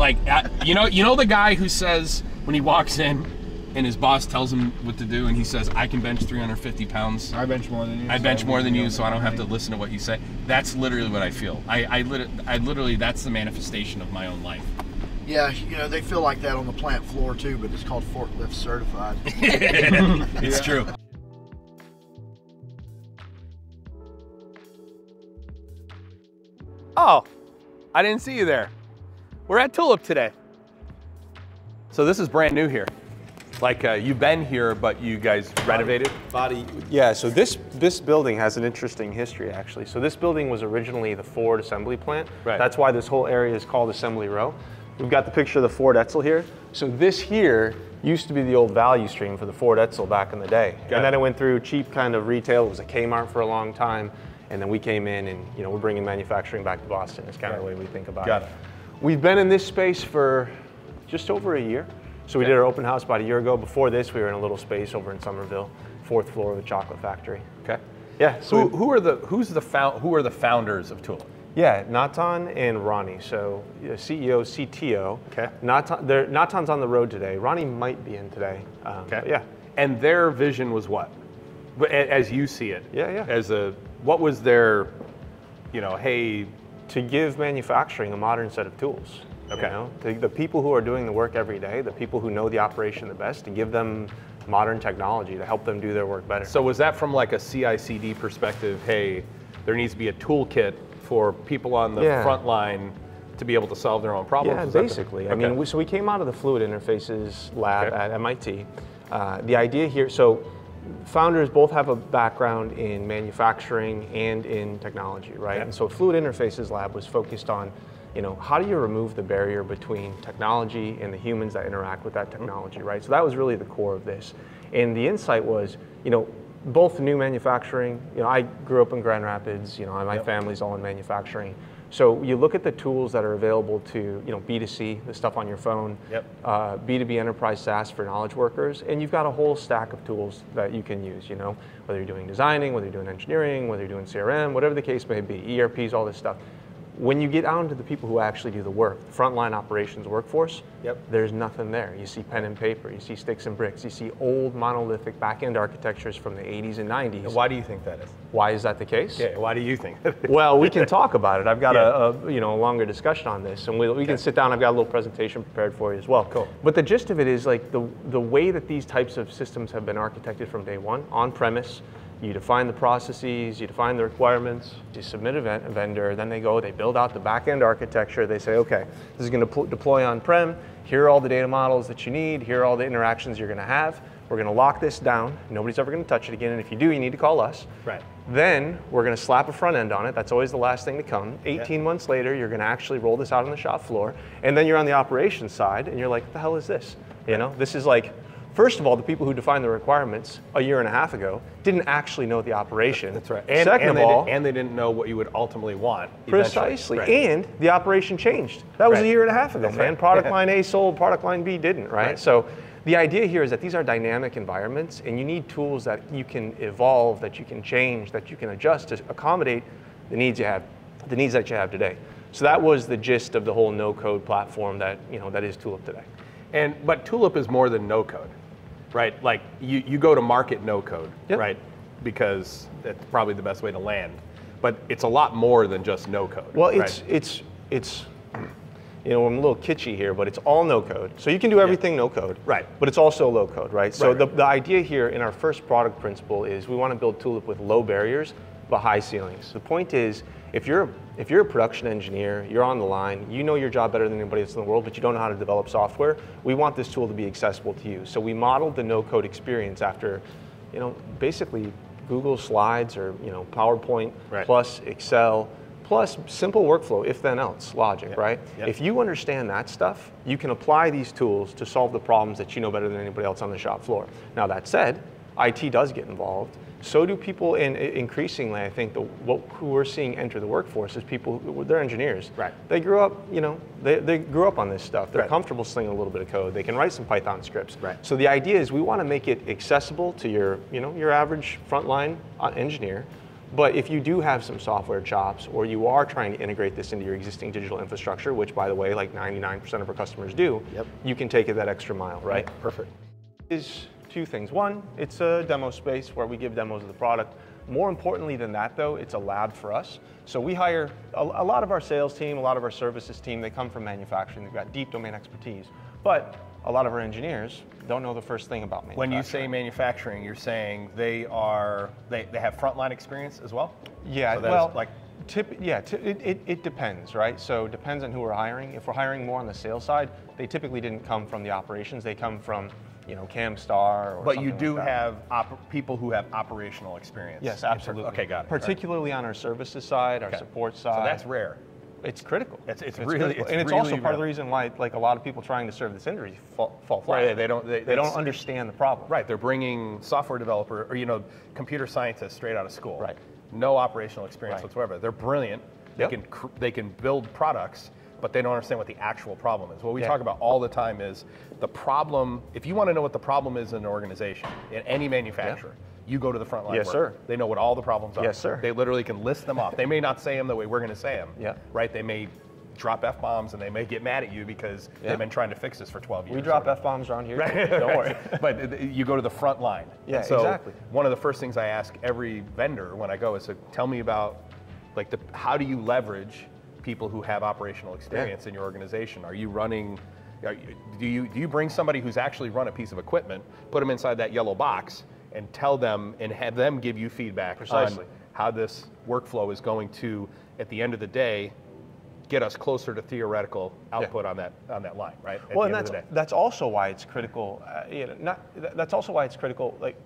Like, uh, you know, you know the guy who says when he walks in, and his boss tells him what to do, and he says, "I can bench 350 pounds." I bench more than you. I so bench more than you, so I don't have to listen to what you say. That's literally what I feel. I, I, lit- I literally, that's the manifestation of my own life. Yeah, you know they feel like that on the plant floor too, but it's called forklift certified. it's true. Oh, I didn't see you there. We're at Tulip today. So this is brand new here. Like uh, you've been here, but you guys renovated. Body, yeah. So this this building has an interesting history actually. So this building was originally the Ford assembly plant. Right. That's why this whole area is called Assembly Row. We've got the picture of the Ford Edsel here. So this here used to be the old value stream for the Ford Edsel back in the day, Got and then it. it went through cheap kind of retail. It was a Kmart for a long time, and then we came in and you know we're bringing manufacturing back to Boston. Is kind of the way we think about Got it. it. We've been in this space for just over a year. So we did our open house about a year ago. Before this, we were in a little space over in Somerville, fourth floor of the chocolate factory. Okay. Yeah. So Who, who are the who's the found, who are the founders of Tulip? yeah, Natan and Rony. So CEO, CTO. Okay. Natan, Natan's on the road today. Rony might be in today. Um, but Yeah. And their vision was what? But As you see it. Yeah, yeah. As a what was their, you know, hey, To give manufacturing a modern set of tools. Okay. You know, the, the people who are doing the work every day, the people who know the operation the best, to give them modern technology to help them do their work better. So was that from like a CI/CD perspective? Hey, there needs to be a toolkit for people on the Yeah. front line to be able to solve their own problems. Yeah, that the- basically. I mean, we, so we came out of the fluid interfaces lab Okay. at MIT. Uh, the idea here, so founders both have a background in manufacturing and in technology, right? Yeah. And so fluid interfaces lab was focused on, you know, how do you remove the barrier between technology and the humans that interact with that technology, right? So that was really the core of this. And the insight was, you know, both new manufacturing, you know, I grew up in Grand Rapids, you know, my family's all in manufacturing. So you look at the tools that are available to, you know, B2C, the stuff on your phone, Yep. uh, B2B enterprise SaaS for knowledge workers, and you've got a whole stack of tools that you can use, you know, whether you're doing designing, whether you're doing engineering, whether you're doing CRM, whatever the case may be, ERPs, all this stuff. When you get down to the people who actually do the work, the frontline operations workforce, Yep. there's nothing there. You see pen and paper, you see sticks and bricks, you see old monolithic back-end architectures from the 80s and 90s. Why do you think that is? Why is that the case? Yeah, why do you think? Well, we can talk about it. I've got Yeah. a, a you know a longer discussion on this, and we, we can sit down. I've got a little presentation prepared for you as well. Cool. But the gist of it is like the the way that these types of systems have been architected from day one, on premise. You define the processes, you define the requirements, you submit a, vendor, then they go, they build out the backend architecture. They say, okay, this is going to deploy on prem. Here are all the data models that you need. Here are all the interactions you're going to have. We're going to lock this down. Nobody's ever going to touch it again. And if you do, you need to call us. Right. Then we're going to slap a front end on it. That's always the last thing to come. 18 months later, you're going to actually roll this out on the shop floor. And then you're on the operations side and you're like, what the hell is this? You know, this is like, first of all, the people who defined the requirements a year and a half ago didn't actually know the operation. That's right. And, Second and of they all, did, and they didn't know what you would ultimately want. Precisely. Right. And the operation changed. That was Right. a year and a half ago, That's man. right. Product Yeah. line A sold, product line B didn't, right? So the idea here is that these are dynamic environments and you need tools that you can evolve, that you can change, that you can adjust to accommodate the needs you have, the needs that you have today. So that was the gist of the whole no-code platform that, you know, that is Tulip today. And but Tulip is more than no code, right? Like you, you go to market no code, Yep. right? Because that's probably the best way to land. But it's a lot more than just no code. Well, right? it's it's it's you know I'm a little kitschy here, but it's all no code. So you can do everything no code. Right. But it's also low code, right? So Right, the, right. the idea here in our first product principle is we want to build Tulip with low barriers but high ceilings. The point is if you're if you're a production engineer, you're on the line, you know your job better than anybody else in the world, but you don't know how to develop software, we want this tool to be accessible to you. So we modeled the no code experience after, you know, basically Google Slides or, you know, PowerPoint Right. plus Excel, plus simple workflow, if then else logic, right? Yep. If you understand that stuff, you can apply these tools to solve the problems that you know better than anybody else on the shop floor. Now that said, IT does get involved. So do people, and increasingly, I think the, what, who we're seeing enter the workforce is people, who, they're engineers. Right. They grew up, you know, they, they grew up on this stuff. They're Right. comfortable slinging a little bit of code. They can write some Python scripts. Right. So the idea is we want to make it accessible to your, you know, your average frontline uh, engineer, But if you do have some software chops or you are trying to integrate this into your existing digital infrastructure, which by the way, like 99% of our customers do, Yep. you can take it that extra mile, right? Perfect. is two things. One, it's a demo space where we give demos of the product. More importantly than that, though, it's a lab for us. So we hire a, a lot of our sales team, a lot of our services team. They come from manufacturing. They've got deep domain expertise, but a lot of our engineers don't know the first thing about manufacturing. When you say manufacturing, you're saying they are they, they have frontline experience as well. Yeah, So well, like tip, yeah, ti- it, it, it depends, right? So it depends on who we're hiring. If we're hiring more on the sales side, they typically didn't come from the operations. They come from, you know, Camstar or But you do like have op- people who have operational experience. Yes, absolutely. Okay, got it. Particularly on our services side, our Okay. support So side. that's rare. It's critical. It's- it's really- critical. it's and it's really also part of the reason why, like a lot of people trying to serve this industry fall, fall flat. Right, they don't- they- they don't understand the problem. Right, they're bringing software developer or you know computer scientists straight out of school. Right. No operational experience Right. whatsoever. They're brilliant. Yep. They can cr- they can build products, but they don't understand what the actual problem is. What we Yeah. talk about all the time is the problem. If you want to know what the problem is in an organization, in any manufacturer, you go to the front line. Yes, worker. sir. They know what all the problems are. Yes, sir. They literally can list them off. They may not say them the way we're going to say them. Yeah. Right. They may drop f bombs and they may get mad at you because Yeah. they've been trying to fix this for 12 years. We drop f bombs around here. too. Don't worry. but you go to the front line. Yeah, so exactly. One of the first things I ask every vendor when I go is to tell me about, like, the how do you leverage people who have operational experience in your organization? Are you running? Are you, do you do you bring somebody who's actually run a piece of equipment, put them inside that yellow box, and tell them and have them give you feedback Precisely. on how this workflow is going to, at the end of the day, get us closer to theoretical output on that on that line, right? At well, and that's of the day. that's also why it's critical. Uh, you know, not that's also why it's critical. Like,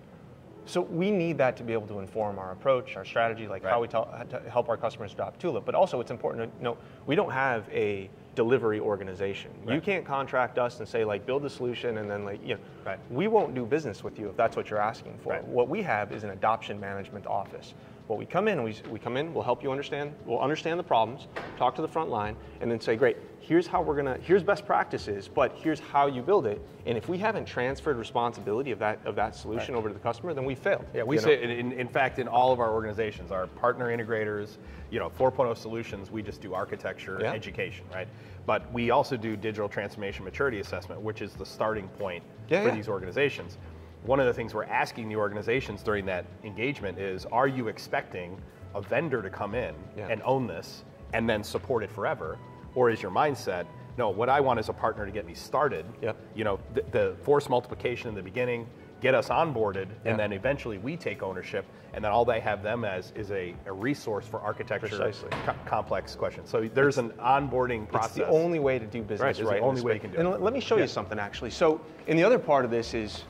so we need that to be able to inform our approach, our strategy, like how we tell, how to help our customers adopt Tulip. But also, it's important to know we don't have a delivery organization. You can't contract us and say like build the solution and then like you know Right. we won't do business with you if that's what you're asking for. Right. What we have is an adoption management office. What we come in, we, we come in, we'll help you understand, we'll understand the problems, talk to the front line, and then say, great, here's how we're gonna, here's best practices, but here's how you build it. And if we haven't transferred responsibility of that of that solution over to the customer, then we failed. Yeah, we say, in, in- in fact, in all of our organizations, our partner integrators, you know, 4.0 solutions, we just do architecture, Yeah. education, right? But we also do digital transformation maturity assessment, which is the starting point Yeah, for yeah. these organizations. One of the things we're asking the organizations during that engagement is, are you expecting a vendor to come in Yeah. and own this and then support it forever? Or is your mindset, no, what I want is a partner to get me started. Yep. You know, the, the force multiplication in the beginning, get us onboarded, Yeah. and then eventually we take ownership, and then all they have them as is a, a resource for architecture co- complex questions. So there's an onboarding process. It's the only way to do business Right, right. the only way you can do And it. let- let me show you something actually. So, and the other part of this is,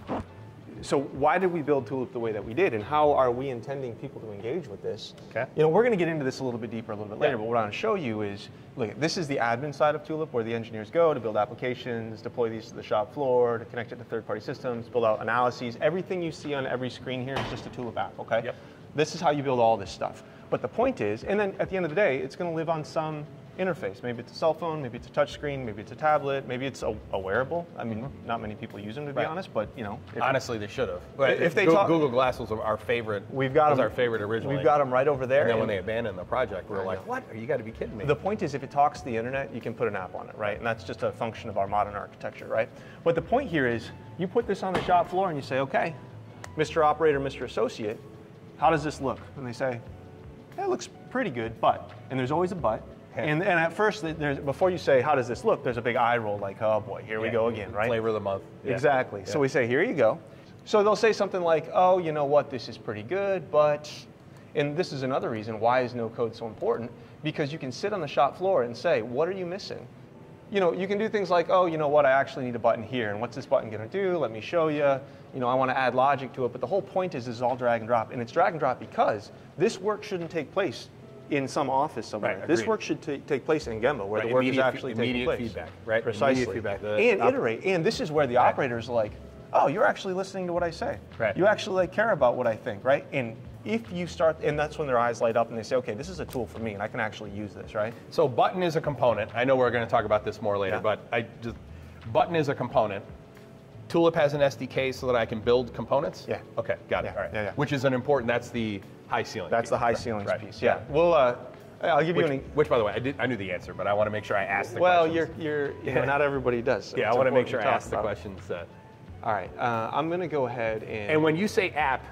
so why did we build Tulip the way that we did, and how are we intending people to engage with this? Okay. You know, we're going to get into this a little bit deeper a little bit later, Yeah. but what I want to show you is, look, this is the admin side of Tulip, where the engineers go to build applications, deploy these to the shop floor, to connect it to third-party systems, build out analyses. Everything you see on every screen here is just a Tulip app. Okay. Yep. This is how you build all this stuff. But the point is, and then at the end of the day, it's going to live on some interface. Maybe it's a cell phone, maybe it's a touch screen, maybe it's a tablet, maybe it's a, a wearable. I mean, mm-hmm. not many people use them to be Right. honest, but you know, if- Honestly, they should have. But If they Goo- talk- Google Glass was our favorite. we've got was them. our favorite originally. We've got them right over there. And then when they abandoned the project, we were like. "What? You got to be kidding me!" the point is, if it talks to the internet, you can put an app on it, right? And that's just a function of our modern architecture, right? But the point here is, you put this on the shop floor and you say, okay, Mr. Operator, Mr. Associate, how does this look? And they say, "Yeah, it looks pretty good, but, and there's always a but. And, and at first, there's, before you say, how does this look, there's a big eye roll like, oh boy, here we go again, right? Flavor of the month. Exactly. So we say, here you go. So they'll say something like, oh, you know what, this is pretty good, but, and this is another reason why is no code so important, because you can sit on the shop floor and say, what are you missing? You know, you can do things like, oh, you know what, I actually need a button here, and what's this button gonna do? Let me show you. You know, I wanna add logic to it, but the whole point is, this is all drag and drop, and it's drag and drop because this work shouldn't take place in some office somewhere. Right, this work should ta- take place in Gemba, where Right, the work is actually taking place. feedback, right? Precisely. Immediate feedback. The and iterate. And this is where the operators are like, oh, you're actually listening to what I say. Right. You actually like care about what I think, right? And if you start, and that's when their eyes light up and they say, okay, this is a tool for me, and I can actually use this, right? So button is a component. I know we're going to talk about this more later, Yeah. but I just button is a component. Tulip has an SDK so that I can build components. Yeah. Okay, got it. Yeah, All right. yeah, yeah. Which is an important. That's the high ceiling. That's piece. the high Right, ceilings right. piece. Yeah. Well, uh, I'll give Which, you an. which, by the way, I did. I knew the answer, but I want to make sure I ask the Well, questions. you're, you're, you know, not everybody does. so yeah, I want to make sure I ask the questions. Uh, All right, uh, I'm gonna go ahead and. and when you say app,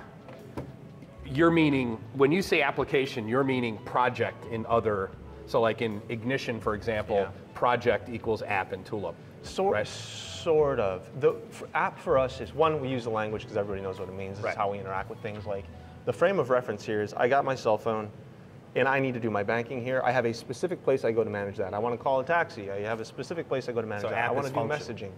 you're meaning when you say application, you're meaning project in other. So, like in Ignition, for example, Yeah. project equals app in Tulip. Sort, Right. sort of. The for app for us is one, we use the language because everybody knows what it means. This Right. how we interact with things. Like the frame of reference here is I got my cell phone and I need to do my banking here. I have a specific place I go to manage that. I want to call a taxi. I have a specific place I go to manage So that. I want to do function. messaging.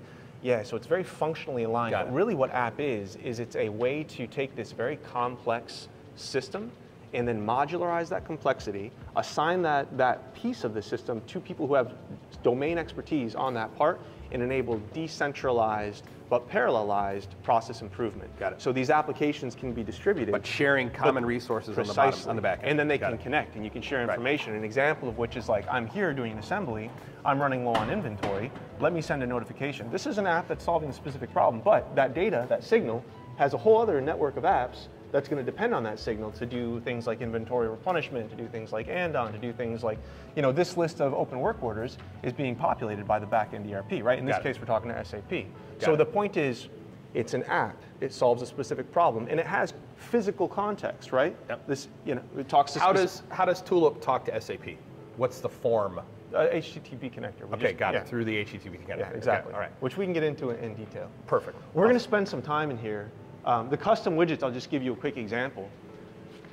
Yeah, so it's very functionally aligned. Got but it. really what app is, is it's a way to take this very complex system and then modularize that complexity, assign that, that piece of the system to people who have domain expertise on that part, and enable decentralized but parallelized process improvement. Got it. So these applications can be distributed. But sharing common But resources on the precisely. bottom, on the back end. And then they Got can it. connect and you can share Right. information. An example of which is like, I'm here doing an assembly, I'm running low on inventory, let me send a notification. This is an app that's solving a specific problem, but that data, that signal, has a whole other network of apps that's going to depend on that signal to do things like inventory replenishment, to do things like Andon, to do things like, you know, this list of open work orders is being populated by the backend ERP, right? In this case, we're talking to SAP. Got so it. the point is, it's an app. It solves a specific problem, and it has physical context, right? Yep. This, you know, it talks to How does how does Tulip talk to SAP? What's the form? uh, HTTP connector. We Okay, just- got yeah. it. Through the HTTP connector. Yeah, Okay, exactly. All right. Which we can get into in detail. Perfect. We're going to spend some time in here. Um, the custom widgets, I'll just give you a quick example.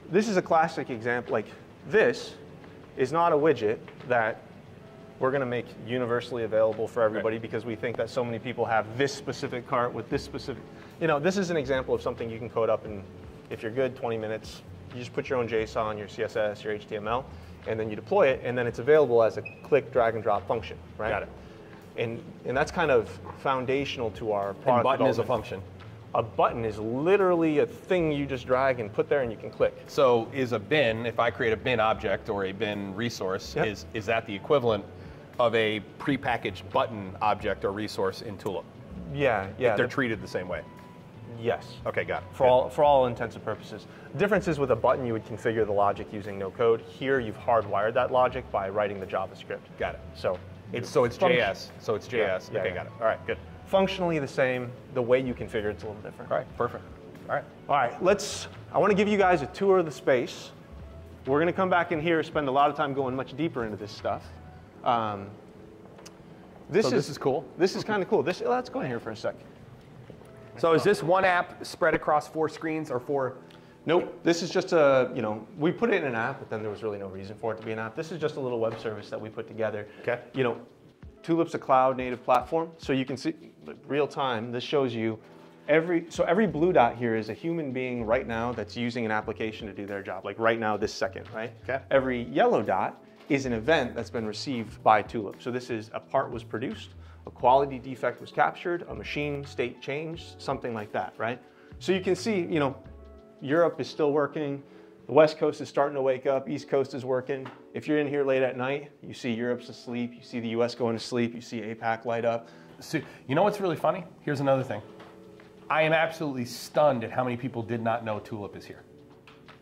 This is a classic example. Like this is not a widget that we're going to make universally available for everybody because we think that so many people have this specific cart with this specific. You know, this is an example of something you can code up in, if you're good, 20 minutes. You just put your own JSON, your CSS, your HTML, and then you deploy it, and then it's available as a click, drag, and drop function, right? Got it. And, and that's kind of foundational to our product. And button is a function. A button is literally a thing you just drag and put there and you can click. So is a bin, if I create a bin object or a bin resource, Yep. is, is that the equivalent of a prepackaged button object or resource in Tulip? Yeah, yeah. If They're the- treated the same way. yes. Okay, got it. For all, for all intents and purposes. The difference is with a button, you would configure the logic using no code. Here, you've hardwired that logic by writing the JavaScript. Got it. So It's, so it's JS. So it's JS. yeah, okay, yeah. got it. All right, good. Functionally the same. The way you configure it's a little different. All right, perfect. All right. All right, let's, I want to give you guys a tour of the space. We're going to come back in here, spend a lot of time going much deeper into this stuff. Um, this, So is, this is cool? This is kind of cool. This, let's go in here for a sec. So is this one app spread across four screens or four? Nope, this is just a, you know, we put it in an app, but then there was really no reason for it to be an app. This is just a little web service that we put together. Okay. You know, Tulip's a cloud native platform, so you can see real time. This shows you every, so every blue dot here is a human being right now that's using an application to do their job, like right now, this second, right? Okay. Every yellow dot is an event that's been received by Tulip. So this is a part was produced, a quality defect was captured, a machine state changed, something like that, right? So you can see, you know, Europe is still working. The West Coast is starting to wake up. East Coast is working. If you're in here late at night, you see Europe's asleep. You see the US going to sleep. You see APAC light up. So, you know what's really funny? Here's another thing. I am absolutely stunned at how many people did not know Tulip is here.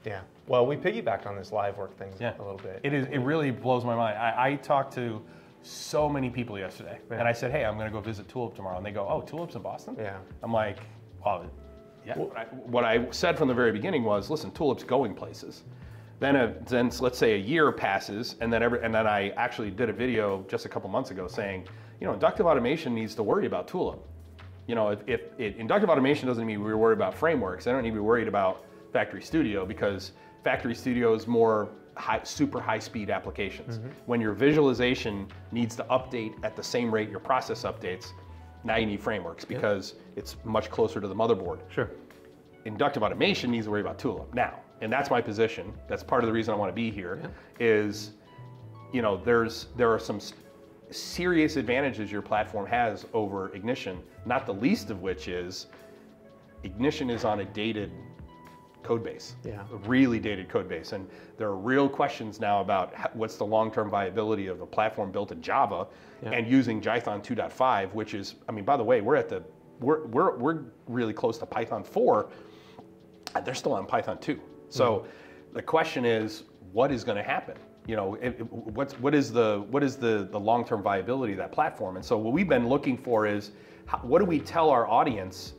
Yeah. Well, we piggybacked on this live work thing Yeah. a little bit. It is. It really blows my mind. I, I talked to so many people yesterday, Yeah. and I said, "Hey, I'm going to go visit Tulip tomorrow," and they go, "Oh, Tulip's in Boston." Yeah. I'm like, "Oh, yeah." What I, what I said from the very beginning was, "Listen, Tulip's going places." Then, a, then let's say a year passes, and then every, and then I actually did a video just a couple months ago saying, you know, inductive automation needs to worry about Tulip. You know, if, if it, inductive automation doesn't mean we're worried about FrameworX, I don't need to be worried about Factory Studio because Factory Studio is more high, super high speed applications. Mm-hmm. When your visualization needs to update at the same rate your process updates, now you need FrameworX because it's much closer to the motherboard. Sure. Inductive automation needs to worry about Tulip now, and that's my position. That's part of the reason I want to be here. Is you know there's there are some serious advantages your platform has over Ignition. Not the least of which is Ignition is on a dated code base. Yeah. A really dated code base. And there are real questions now about what's the long-term viability of a platform built in Java and using Jython 2.5, which is, I mean, by the way, we're at the we're, we're, we're really close to Python 4, and they're still on Python 2. So mm-hmm. the question is, what is going to happen? You know, it, it- what's, what is the what is the, the long-term viability of that platform? And so what we've been looking for is, how, what do we tell our audience?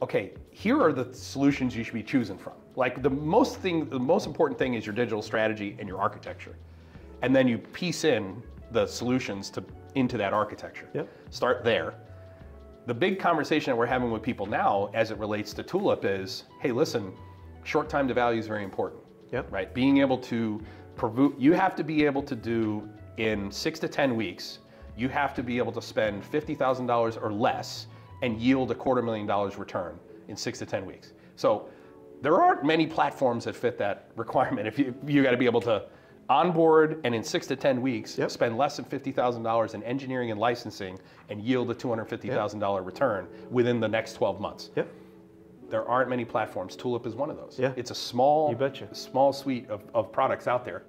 Okay, here are the solutions you should be choosing from. Like the most thing, the most important thing is your digital strategy and your architecture, and then you piece in the solutions to into that architecture. Yep. Start there. The big conversation that we're having with people now, as it relates to Tulip, is, hey, listen, short time to value is very important. Yep. Right. Being able to you have to be able to do in six to ten weeks. You have to be able to spend fifty thousand dollars or less and yield a quarter million dollars return in six to ten weeks. So there aren't many platforms that fit that requirement. If you you got to be able to onboard and in six to ten weeks Yep. spend less than fifty thousand dollars in engineering and licensing and yield a two hundred fifty thousand dollar return within the next twelve months. Yep. There aren't many platforms. Tulip is one of those. Yeah. It's a small, You betcha. small suite of, of products out there.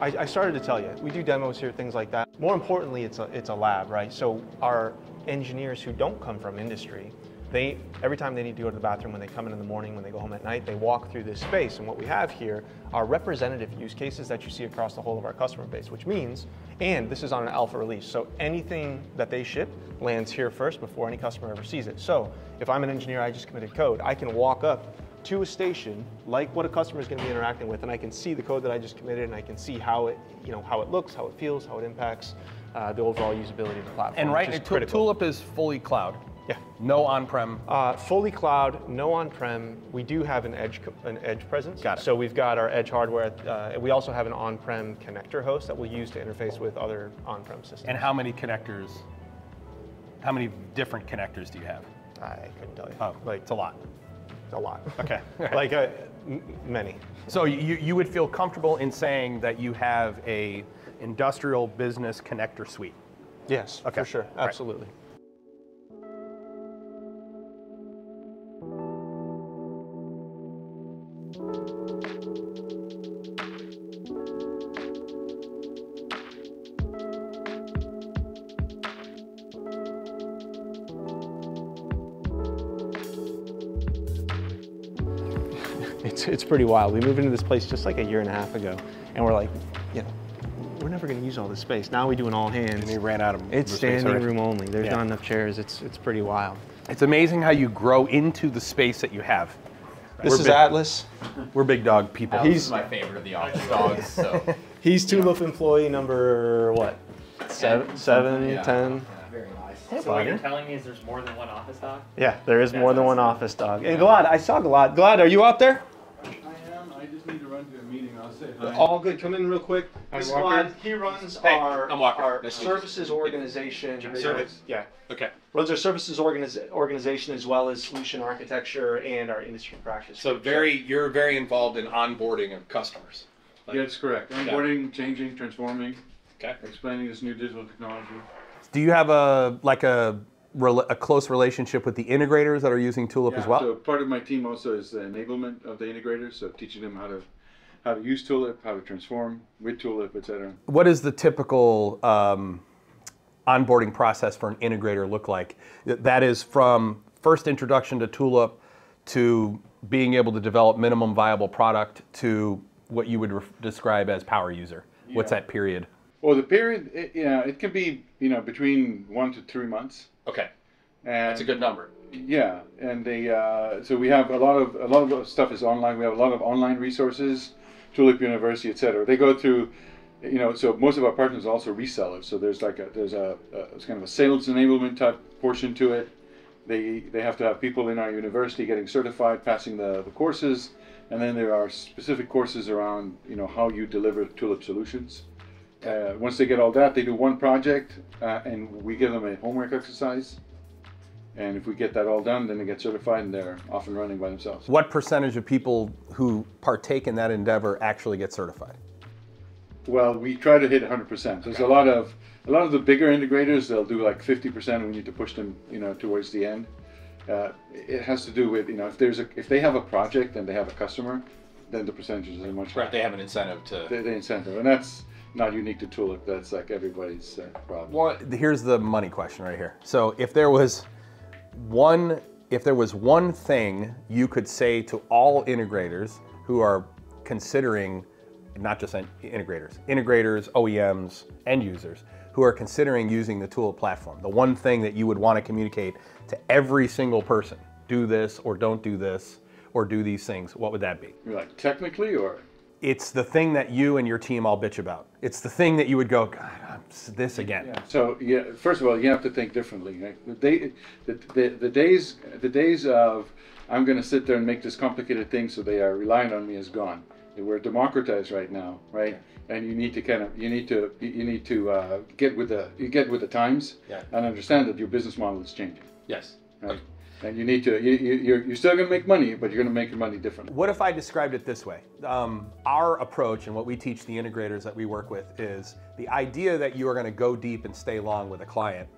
I, I started to tell you, we do demos here, things like that. More importantly, it's a, it's a lab, right? So our engineers who don't come from industry, they, every time they need to go to the bathroom, when they come in in the morning, when they go home at night, they walk through this space. And what we have here are representative use cases that you see across the whole of our customer base, which means, and this is on an alpha release, so anything that they ship lands here first before any customer ever sees it. So if I'm an engineer, I just committed code, I can walk up to a station like what a customer is going to be interacting with and I can see the code that I just committed and I can see how it you know how it looks how it feels how it impacts uh, the overall usability of the platform And right, is Tul- Tulip is fully cloud. yeah No on-prem. uh, fully cloud no on-prem we do have an edge an edge presence Got it. so we've got our edge hardware uh, we also have an on-prem connector host that we'll use to interface with other on-prem systems And how many connectors? How many different connectors do you have? I couldn't tell you Oh, like it's a lot. A lot Okay. like uh, m- many So you, you would feel comfortable in saying that you have a industrial business connector suite. yes Okay. for sure absolutely It's, pretty wild. We moved into this place just like a year and a half ago, and we're like, you know, we're never going to use all this space. Now we do an all hands. And you ran out of It's the standing already. room only. There's Yeah. not enough chairs. It's it's pretty wild. It's amazing how you grow into the space that you have. This We're is big- Atlas. We're big dog people. He's- He's my favorite of the office dogs. So He's Tulip employee number what? Seven, seven, yeah. ten. Very nice. So what you're telling me is there's more than one office dog? Yeah, there is more than one office dog. And Gilad, I saw Gilad. Gilad, are you out there? I am. I just need to run to a meeting. I'll say hi. All good. Come in real quick. Hi, This Walker. Gilad, he runs Hey, our, I'm Walker. our Nice to meet you. services organization. Service. Yeah. Okay. Runs our services organiz- organization as well as solution architecture and our industry practice. So very, you're very involved in onboarding of customers. That's correct. Onboarding, changing, transforming, Okay. explaining this new digital technology. Do you have a like a rela- a close relationship with the integrators that are using Tulip as well? So part of my team also is the enablement of the integrators, so teaching them how to how to use Tulip, how to transform with Tulip, etc. What does the typical um, onboarding process for an integrator look like? That is from first introduction to Tulip to being able to develop minimum viable product to what you would ref- describe as power user. What's that period? Well, the period, it, you know, it can be you know between one to three months. Okay. And That's a good number. Yeah, and they uh, so we have a lot of a lot of stuff is online. We have a lot of online resources, Tulip University, etc. They go through, you know, so most of our partners are also resellers. So there's like a there's a, a it's kind of a sales enablement type portion to it. They they have to have people in our university getting certified, passing the, the courses, and then there are specific courses around you know how you deliver Tulip solutions. Uh, once they get all that, they do one project, uh, and we give them a homework exercise. And if we get that all done, then they get certified and they're off and running by themselves. What percentage of people who partake in that endeavor actually get certified? Well, we try to hit 100%. There's a lot of a lot of the bigger integrators. They'll do like 50%. We need to push them, you know, towards the end. Uh, it has to do with you know if there's a if they have a project and they have a customer, then the percentages are much Right, higher. they have an incentive to. The, the incentive, and that's not unique to Tulip. That's like everybody's uh, problem. Well, here's the money question right here. So if there was one, if there was one thing you could say to all integrators who are considering, not just integrators, integrators, OEMs, end users, who are considering using the Tulip platform, the one thing that you would want to communicate to every single person, do this or don't do this or do these things, what would that be? You're like technically, or It's the thing that you and your team all bitch about. It's the thing that you would go, God, I'm this again. So yeah, first of all, you have to think differently. Right? The, day, the, the, the days the days of I'm going to sit there and make this complicated thing so they are relying on me is gone. We're democratized right now, right? And you need to kind of you need to you need to uh, get with the you get with the times Yeah. and understand that your business model is changing, Yes. right? And you need to you, you, you're, you're still going to make money, but you're going to make your money differently. What if I described it this way? Um, our approach and what we teach the integrators that we work with is the idea that you are going to go deep and stay long with a client.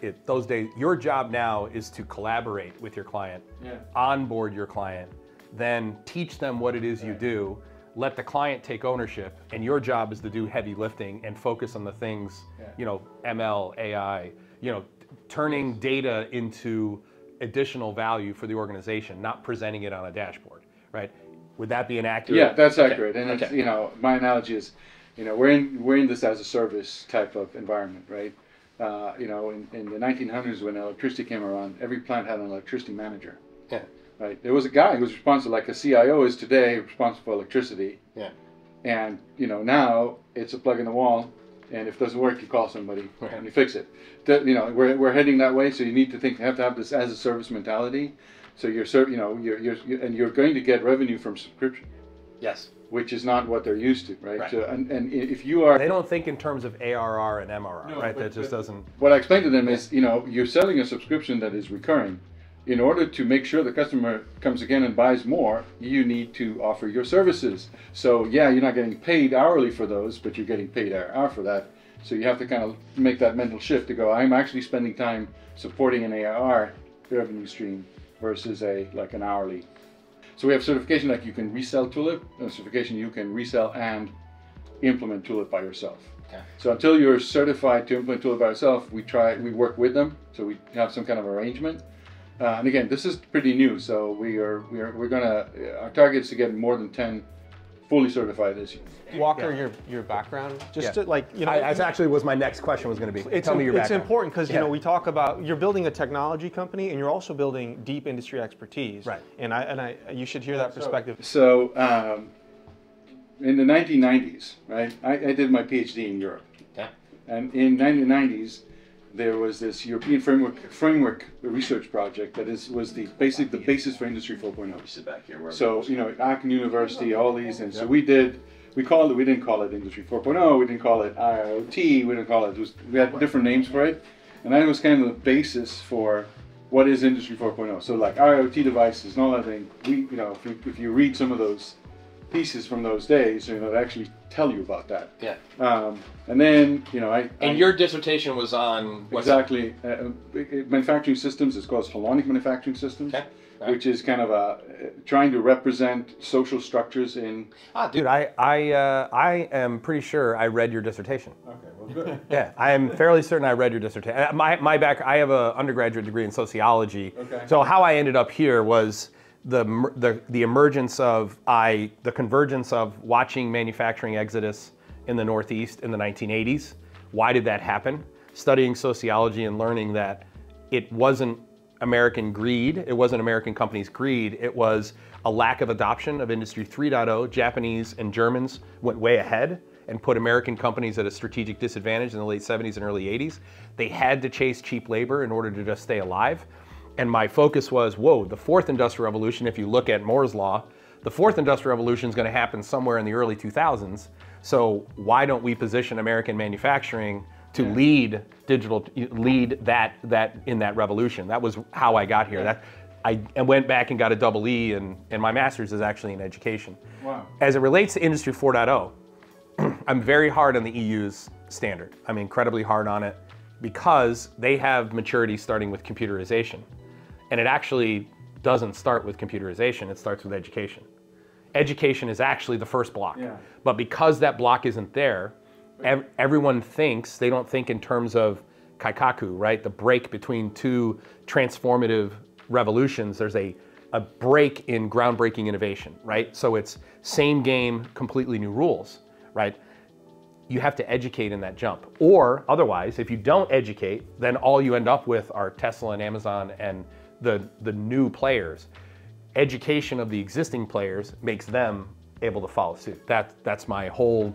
It, those days, your job now is to collaborate with your client, Yeah. onboard your client, then teach them what it is you do. Let the client take ownership, and your job is to do heavy lifting and focus on the things, you know, ML, AI, you know, turning data into additional value for the organization, not presenting it on a dashboard, right? Would that be an accurate? Yeah, that's accurate. And it's, Okay. you know, my analogy is, you know, we're in we're in this as a service type of environment, right? Uh, you know, in, in the 1900s when electricity came around, every plant had an electricity manager, Yeah. right? There was a guy who was responsible, like a CIO is today, responsible for electricity. Yeah. And you know, now it's a plug in the wall, and if it doesn't work, you call somebody and you fix it. The- you know, we're, we're heading that way, so you need to think, have to have this as a service mentality. So you're, ser- you know, you're, you're, you and you're going to get revenue from subscription Yes. which is not what they're used to, right? Right. So, and, and if you are, They don't think in terms of ARR and MRR, No, right? but- that just doesn't. what I explained to them is, you know, you're selling a subscription that is recurring. In order to make sure the customer comes again and buys more, you need to offer your services. So yeah, you're not getting paid hourly for those, but you're getting paid hour for that. So you have to kind of make that mental shift to go, I'm actually spending time supporting an ARR revenue stream versus a like an hourly. So we have certification like you can resell Tulip, and certification you can resell and implement Tulip by yourself. Okay. So until you're certified to implement Tulip by yourself, we try, we work with them. So we have some kind of arrangement. Uh, and again, this is pretty new. So we are, we are, we're gonna, our target is to get more than 10 fully certified this year. Walker, your your background, just Yeah. to like you know, I, that's actually was my next question was going to be. it's, Tell me im- your it's background. important because you know we talk about you're building a technology company and you're also building deep industry expertise. Right. And I and I you should hear that perspective. So um, in the 1990s, right, I, I did my PhD in Europe. Okay. And in 1990s, there was this European framework framework research project that is was the basic the basis for Industry 4.0. Sit back here. So you know, Aachen University, all these, and so we did. We called it. We didn't call it Industry 4.0. We didn't call it IoT. We didn't call it. it was, we had different names for it, and that was kind of the basis for what is Industry 4.0. So like IoT devices and all that thing. We, you know, if you, if you read some of those pieces from those days, you know, they actually tell you about that. Yeah. Um, and then you know, I And I- your dissertation was on Exactly. Uh, manufacturing systems It's called Holonomic manufacturing systems, Okay. Right. which is kind of a, trying to represent social structures in. Ah, dude. I I uh, I am pretty sure I read your dissertation. Okay, well, good. Yeah, I am fairly certain I read your dissertation. Uh, My my back, I have a undergraduate degree in sociology. Okay. So how I ended up here was the the the emergence of I the convergence of watching manufacturing exodus in the Northeast in the 1980s. Why did that happen? Studying sociology and learning that it wasn't American greed, it wasn't American companies' greed, it was a lack of adoption of Industry 3.0. Japanese and Germans went way ahead and put American companies at a strategic disadvantage in the late 70s and early 80s. They had to chase cheap labor in order to just stay alive. And my focus was whoa, the fourth industrial revolution, if you look at Moore's Law, the fourth industrial revolution is going to happen somewhere in the early 2000s. So why don't we position American manufacturing to lead digital, lead that that in that revolution? That was how I got here. That I went back and got a double E, and, and my master's is actually in education. Wow. As it relates to Industry 4.0, I'm very hard on the EU's standard. I'm incredibly hard on it because they have maturity starting with computerization. And it actually doesn't start with computerization, it starts with education. education is actually the first block. Yeah. But because that block isn't there, ev- everyone thinks they don't think in terms of kaikaku, right? The break between two transformative revolutions. There's a a break in groundbreaking innovation, right? So it's same game, completely new rules, right? You have to educate in that jump. Or otherwise, if you don't educate, then all you end up with are Tesla and Amazon and the the new players. Education of the existing players makes them able to follow suit. That that's my whole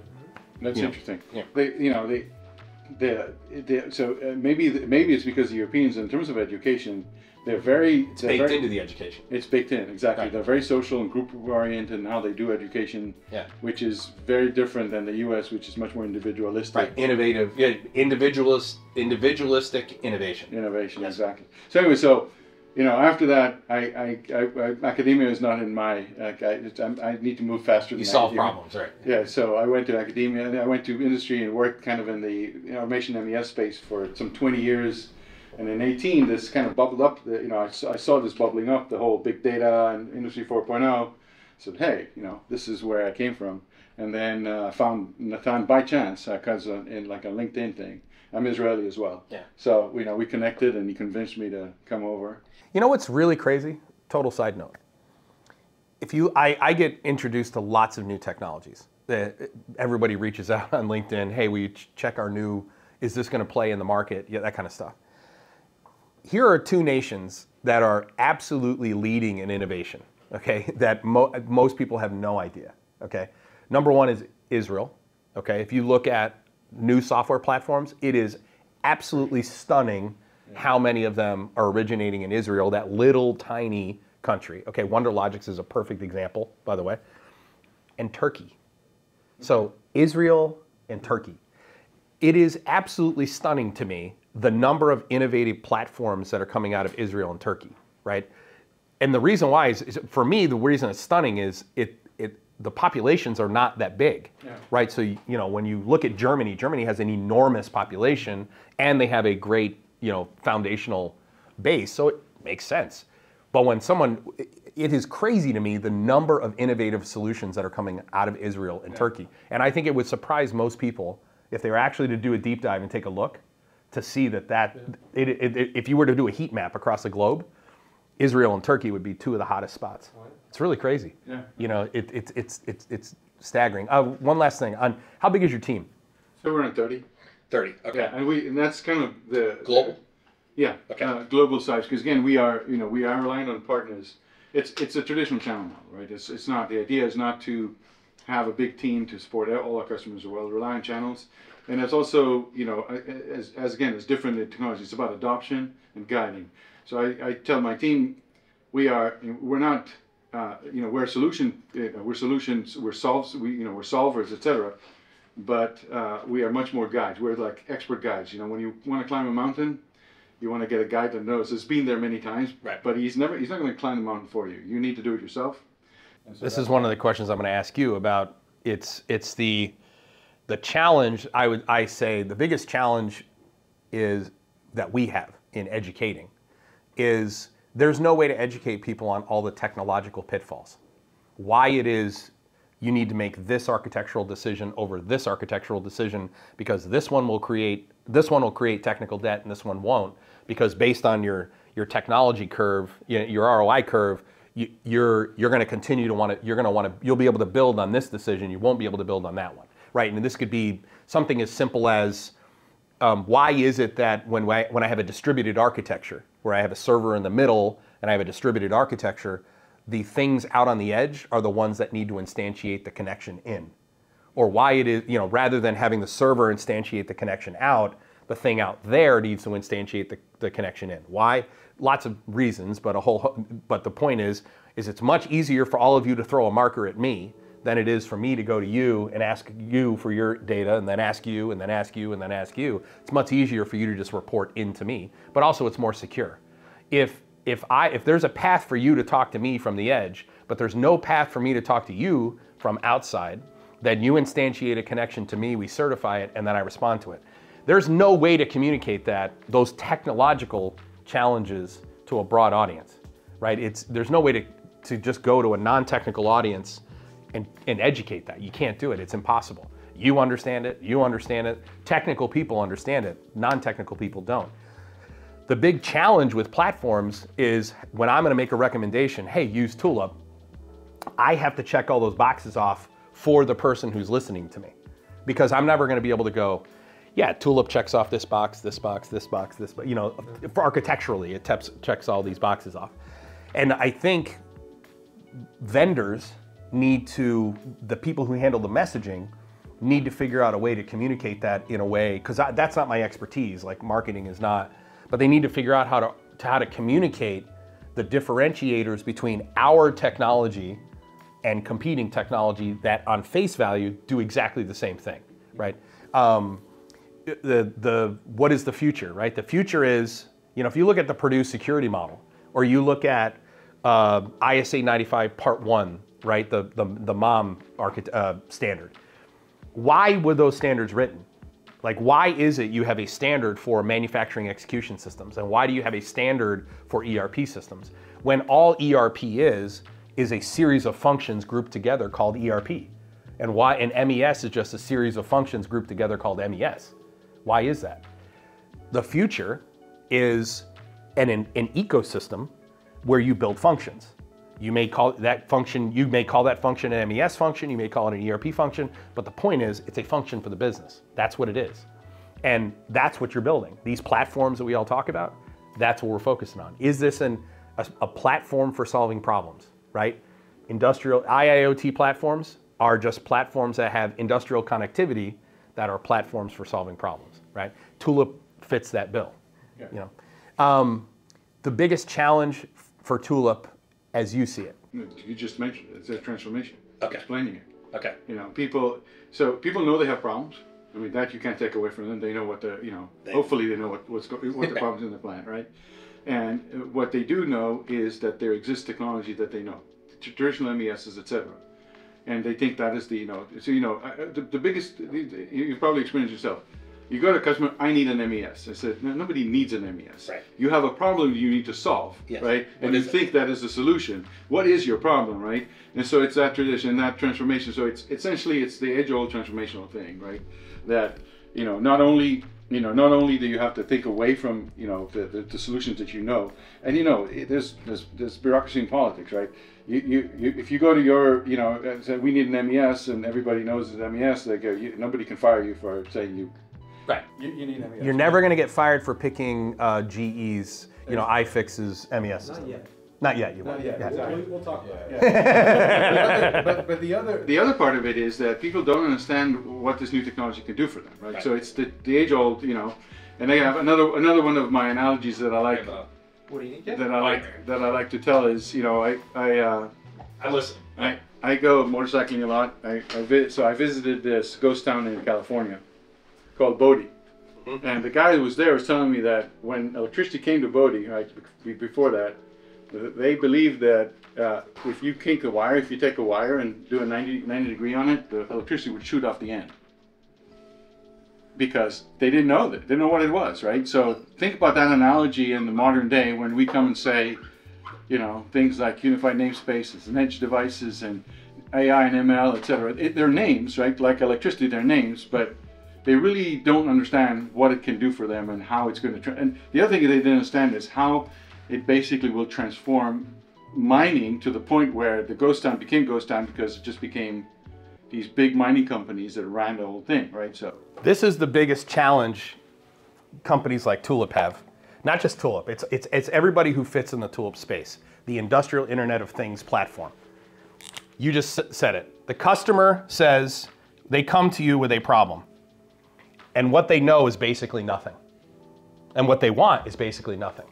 That's Yeah. interesting. Yeah. They, you know, they, they, they so uh, maybe maybe it's because the Europeans, in terms of education, they're very it's they're baked very- into the education. It's baked in exactly. Right. They're very social and group oriented in how they do education. Yeah. Which is very different than the U.S., which is much more individualistic. Right, innovative, yeah, individualist, individualistic innovation. Innovation, exactly. So anyway, so you know, after that, I, I, I, I academia is not in my. Uh, I, I need to move faster. You solve academia. problems, right? Yeah, so I went to academia and I went to industry and worked kind of in the automation MES space for some 20 years. And in 18, this kind of bubbled up. The, you know, I saw, I saw this bubbling up, the whole big data and industry 4.0. said, hey, you know, this is where I came from. And then uh, I found Nathan by chance because uh, in like a LinkedIn thing. I'm Israeli as well. Yeah. So you know, we connected and he convinced me to come over. You know what's really crazy? Total side note. If you, I, I get introduced to lots of new technologies. Everybody reaches out on LinkedIn. Hey, will you ch- check our new? Is this going to play in the market? Yeah, that kind of stuff. Here are two nations that are absolutely leading in innovation. Okay, that mo- most people have no idea. Okay, number one is Israel. Okay, if you look at new software platforms, it is absolutely stunning how many of them are originating in Israel, that little tiny country. Okay, WonderLogix is a perfect example, by the way, and Turkey. So Israel and Turkey. It is absolutely stunning to me the number of innovative platforms that are coming out of Israel and Turkey, right? And the reason why is, is for me, the reason it's stunning is it the populations are not that big, right? So you know when you look at Germany, Germany has an enormous population and they have a great you know foundational base, so it makes sense. But when someone, it is crazy to me the number of innovative solutions that are coming out of Israel and Turkey, and I think it would surprise most people if they were actually to do a deep dive and take a look to see that that it, it, it- if you were to do a heat map across the globe, Israel and Turkey would be two of the hottest spots. It's really crazy. Yeah. You know, it, it's it's it's it's staggering. Uh, one last thing on how big is your team? So we're in 30. Thirty. Yeah, and we and that's kind of the Global? Yeah, Okay. uh, global size because again we are you know we are relying on partners. It's it's a traditional channel model, right? It's it's not the idea is not to have a big team to support all our customers as well. Rely on channels, and it's also you know as, as again it's different in technology. It's about adoption and guiding. So I, I tell my team we are we're not uh, you know we're solution uh, we're solutions we're solves we you know we're solvers etc but uh, we are much more guides we're like expert guides you know when you want to climb a mountain you want to get a guide that knows has been there many times Right. but he's never he's not going to climb the mountain for you you need to do it yourself so This is one of the questions I'm going to ask you about. It's it's the the challenge. I would I say the biggest challenge is that we have in educating is there's no way to educate people on all the technological pitfalls. Why it is you need to make this architectural decision over this architectural decision because this one will create this one will create technical debt and this one won't because based on your your technology curve, your ROI curve, you, you're you're going to continue to want to you're going to want to you'll be able to build on this decision, you won't be able to build on that one, right? And this could be something as simple as um, why is it that when when I have a distributed architecture, where I have a server in the middle and I have a distributed architecture, the things out on the edge are the ones that need to instantiate the connection in? Or why it is, you know, rather than having the server instantiate the connection out, the thing out there needs to instantiate the, the connection in. Why? Lots of reasons, but a whole, but the point is, is it's much easier for all of you to throw a marker at me than it is for me to go to you and ask you for your data and then ask you and then ask you and then ask you. It's much easier for you to just report into me, but also it's more secure. If if I if there's a path for you to talk to me from the edge, but there's no path for me to talk to you from outside, then you instantiate a connection to me, we certify it, and then I respond to it. There's no way to communicate that those technological challenges to a broad audience, right? It's there's no way to to just go to a non-technical audience and, and educate that. You can't do it. It's impossible. You understand it. You understand it. Technical people understand it. Non-technical people don't. The big challenge with platforms is when I'm going to make a recommendation, hey, use Tulip, I have to check all those boxes off for the person who's listening to me. Because I'm never going to be able to go, yeah, Tulip checks off this box, this box, this box, this, you know, architecturally, it checks all these boxes off. And I think vendors need to, the people who handle the messaging need to figure out a way to communicate that in a way, because that's not my expertise, like marketing is not, but they need to figure out how to, to how to communicate the differentiators between our technology and competing technology that on face value do exactly the same thing, right? Um, the, the, what is the future, right? The future is, you know, if you look at the Purdue security model, or you look at uh, ISA 95 Part 1, right, the, the, the MOM uh, standard, why were those standards written? Like, why is it you have a standard for manufacturing execution systems? And why do you have a standard for ERP systems? When all ERP is, is a series of functions grouped together called ERP. And why and MES is just a series of functions grouped together called MES. Why is that? The future is an, an, an ecosystem where you build functions. You may call that function, you may call that function an MES function, you may call it an ERP function, but the point is it's a function for the business. That's what it is. And that's what you're building. These platforms that we all talk about, that's what we're focusing on. Is this an, a, a platform for solving problems, right? Industrial IIoT platforms are just platforms that have industrial connectivity that are platforms for solving problems, right? Tulip fits that bill. Yeah. You know, um, the biggest challenge for Tulip, as you see it. You just mentioned it. It's a transformation. Okay. Explaining it. Okay. You know, people. So people know they have problems. I mean, that you can't take away from them. They know what the, you know, they, hopefully they know what, what's go, what the problems in the plant, right? And what they do know is that there exists technology that they know, traditional MESs, etc and they think that is the you know so you know the, the biggest you probably experienced yourself you go to a customer i need an mes i said no, nobody needs an mes right. you have a problem you need to solve yes. right and you think that is the solution what is your problem right and so it's that tradition that transformation so it's essentially it's the age old transformational thing right that you know not only you know, not only do you have to think away from, you know, the, the, the solutions that you know, and you know, there's, there's, there's bureaucracy in politics, right? You, you, you, if you go to your, you know, uh, say we need an MES and everybody knows it's an MES, they go, you, nobody can fire you for saying you. Right. You, you need MES. You're never going to get fired for picking uh, GE's, you know, iFix's MES system. Not yet. Not yet. You will. Not yet. Yeah. We'll, we'll talk about it. Yeah. but, but the other the other part of it is that people don't understand what this new technology can do for them, right? Right. So it's the, the age old, you know, and I have another another one of my analogies that I like What do you need? that I like that I like to tell is, you know, I I uh, I listen. I I go motorcycling a lot. I, I vi- so I visited this ghost town in California called Bodie. And the guy who was there was telling me that when electricity came to Bodie, right before that, they believed that uh, if you kink a wire, if you take a wire and do a 90, 90 degree on it, the electricity would shoot off the end. Because they didn't know that, didn't know what it was, right? So think about that analogy in the modern day when we come and say, you know, things like unified namespaces and edge devices and AI and ML, etc. They're names, right? Like electricity, they're names, but they really don't understand what it can do for them and how it's going to. And the other thing they didn't understand is how it basically will transform mining to the point where the ghost town became ghost town because it just became these big mining companies that ran the whole thing, right? So This is the biggest challenge companies like Tulip have. Not just Tulip, it's, it's, it's everybody who fits in the Tulip space, the industrial Internet of Things platform. You just said it. The customer says they come to you with a problem, and what they know is basically nothing. And what they want is basically nothing.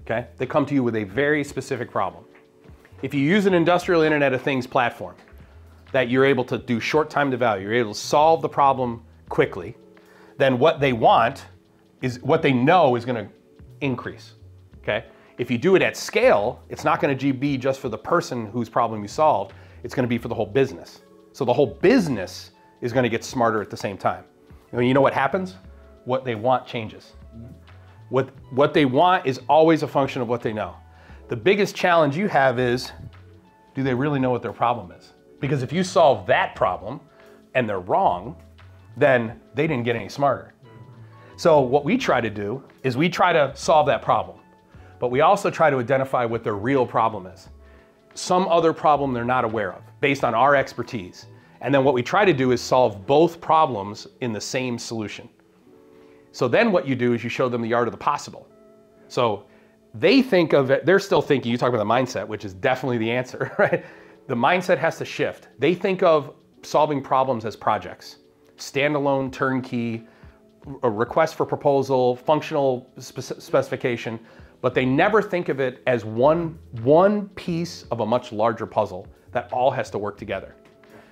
Okay? They come to you with a very specific problem. If you use an industrial Internet of Things platform, that you're able to do short time to value, you're able to solve the problem quickly, then what they want is what they know is going to increase. Okay? If you do it at scale, it's not going to be just for the person whose problem you solved, it's going to be for the whole business. So the whole business is going to get smarter at the same time. You know what happens? What they want changes. Mm-hmm. What, what they want is always a function of what they know. The biggest challenge you have is do they really know what their problem is? Because if you solve that problem and they're wrong, then they didn't get any smarter. Mm-hmm. So what we try to do is we try to solve that problem, but we also try to identify what their real problem is. Some other problem they're not aware of based on our expertise. And then what we try to do is solve both problems in the same solution. So then what you do is you show them the art of the possible. So they think of it, they're still thinking, you talk about the mindset, which is definitely the answer, right? The mindset has to shift. They think of solving problems as projects, standalone, turnkey, a request for proposal, functional spec- specification, but they never think of it as one, one piece of a much larger puzzle that all has to work together.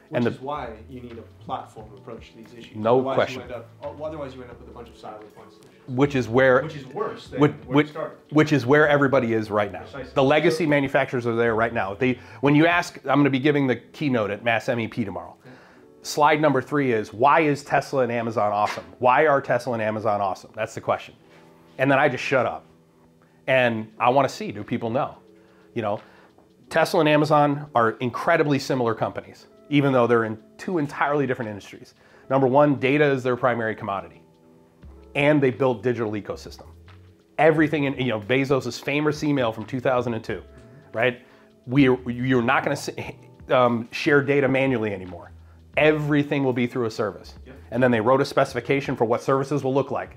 Which the- is why you need a platform approach to these issues. No otherwise question. You end up, oh, otherwise, you end up with a bunch of siloed point solutions, which is where which is worse than which, where which, which is where everybody is right now. Precisely. The legacy manufacturers are there right now. They, when you ask, I'm going to be giving the keynote at Mass MEP tomorrow. Slide number three is why is Tesla and Amazon awesome? Why are Tesla and Amazon awesome? That's the question. And then I just shut up. And I want to see do people know? You know, Tesla and Amazon are incredibly similar companies, even though they're in two entirely different industries. Number one, data is their primary commodity and they built digital ecosystem. Everything in you know Bezos' famous email from 2002, right? We you're not going to um, share data manually anymore. Everything will be through a service. And then they wrote a specification for what services will look like.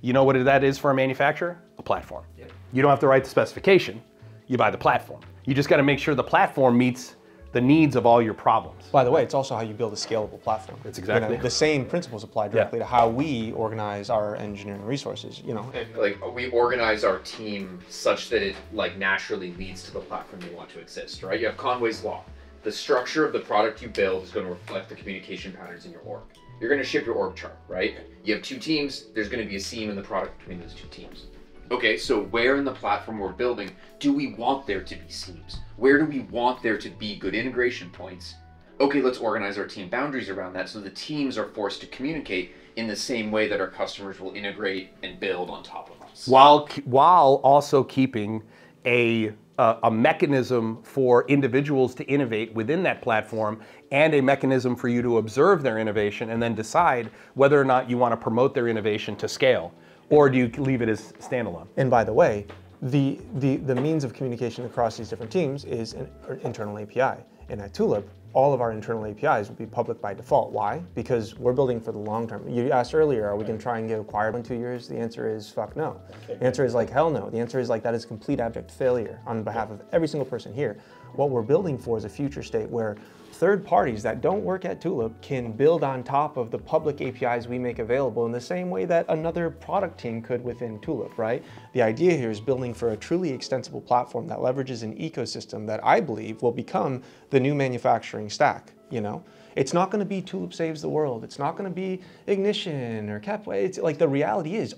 You know what that is for a manufacturer? A platform. You don't have to write the specification. You buy the platform. You just got to make sure the platform meets the needs of all your problems. By the way, it's also how you build a scalable platform. It's exactly- the same principles apply directly to how we organize our engineering resources. You know, like we organize our team such that it like naturally leads to the platform you want to exist, right? You have Conway's law. The structure of the product you build is going to reflect the communication patterns in your org. You're going to ship your org chart, right? You have two teams, there's going to be a seam in the product between those two teams. Okay, so where in the platform we're building do we want there to be seams? Where do we want there to be good integration points? Okay, let's organize our team boundaries around that so the teams are forced to communicate in the same way that our customers will integrate and build on top of us. while while also keeping a a, a mechanism for individuals to innovate within that platform and a mechanism for you to observe their innovation and then decide whether or not you want to promote their innovation to scale or do you leave it as standalone And by the way, the, the, the means of communication across these different teams is an an internal API. And at Tulip, all of our internal APIs will be public by default. Why? Because we're building for the long term. You asked earlier, are we going to try and get acquired in two years? The answer is fuck no. The answer is like hell no. The answer is like that is complete abject failure on behalf of every single person here. What we're building for is a future state where third parties that don't work at Tulip can build on top of the public APIs we make available in the same way that another product team could within Tulip, right? The idea here is building for a truly extensible platform that leverages an ecosystem that I believe will become the new manufacturing stack, you know? It's not gonna be Tulip saves the world. It's not gonna be Ignition or Kepware. It's like the reality is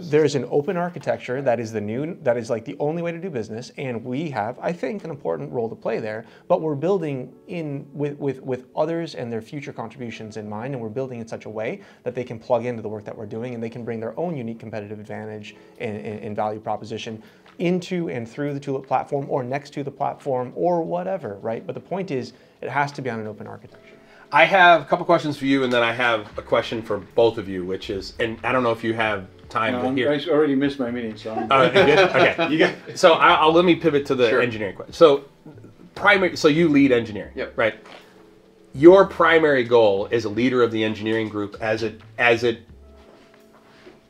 there's an open architecture that is the new that is like the only way to do business and we have i think an important role to play there but we're building in with with, with others and their future contributions in mind and we're building in such a way that they can plug into the work that we're doing and they can bring their own unique competitive advantage and, and, and value proposition into and through the tulip platform or next to the platform or whatever right? But the point is it has to be on an open architecture. I have a couple questions for you and then i have a question for both of you which is and i don't know if you have time No, to I'm- hear I already missed my meeting, so I'm. You good? Okay. You got- So I, I'll let me pivot to the Sure. engineering question. So primary. So you lead engineering. Yep. Right. Your primary goal as a leader of the engineering group, as it as it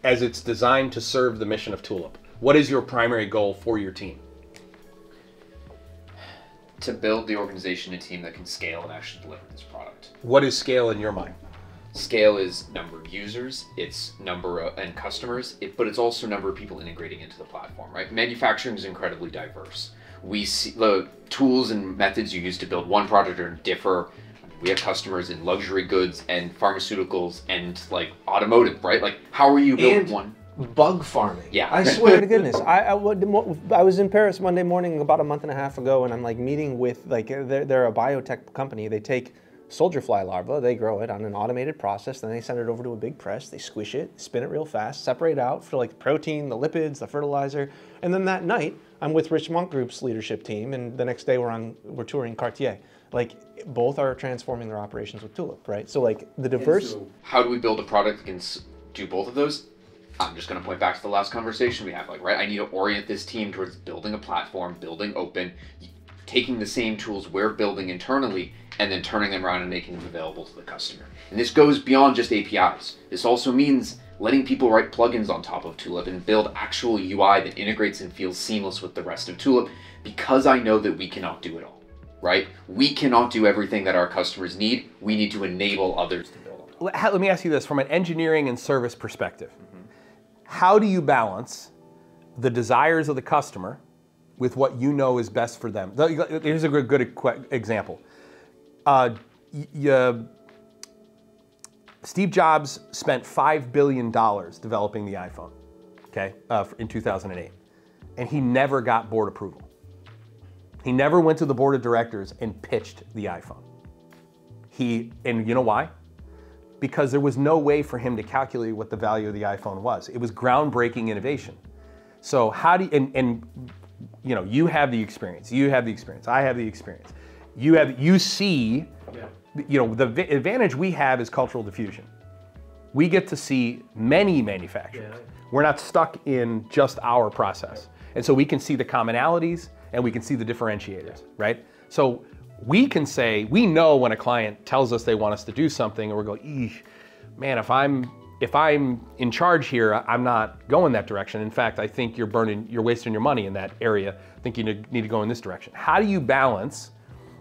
as it's designed to serve the mission of Tulip. What is your primary goal for your team? To build the organization and team that can scale and actually deliver this product. What is scale in your mind? Scale is number of users, it's number of, and customers, it, but it's also number of people integrating into the platform, right? Manufacturing is incredibly diverse. We see the tools and methods you use to build one product are differ. We have customers in luxury goods and pharmaceuticals and like automotive, right? Like, how are you building And- one? bug farming. Yeah. I swear to goodness. I, I, I was in Paris Monday morning about a month and a half ago, and I'm like meeting with like they're, they're a biotech company. They take soldier fly larva, they grow it on an automated process, then they send it over to a big press. They squish it, spin it real fast, separate out for like the protein, the lipids, the fertilizer, and then that night I'm with Richemont Group's leadership team, and the next day we're on we're touring Cartier. like both are transforming their operations with Tulip, right? So like the diverse. How do we build a product that can do both of those? I'm just going to point back to the last conversation we had. Like, right, I need to orient this team towards building a platform, building open, taking the same tools we're building internally, and then turning them around and making them available to the customer. And this goes beyond just APIs. This also means letting people write plugins on top of Tulip and build actual UI that integrates and feels seamless with the rest of Tulip because I know that we cannot do it all, right? We cannot do everything that our customers need. We need to enable others to build on. Let let me ask you this from an engineering and service perspective. Mm-hmm. How do you balance the desires of the customer with what you know is best for them? Here's a good, good example. Uh, y- Steve Jobs spent $5 billion developing the iPhone, okay, uh, in 2008. And he never got board approval. He never went to the board of directors and pitched the iPhone. He, and you know why? because there was no way for him to calculate what the value of the iPhone was. It was groundbreaking innovation. So how do you, and, and you know, you have the experience, you have the experience, I have the experience. You have, you see, you know, the advantage we have is cultural diffusion. We get to see many manufacturers. We're not stuck in just our process. And so we can see the commonalities and we can see the differentiators, right? So we can say, we know when a client tells us they want us to do something and we're going, Eesh, man, if I'm if I'm in charge here, I'm not going that direction. In fact, I think you're burning, you're wasting your money in that area. I think you need to go in this direction. How do you balance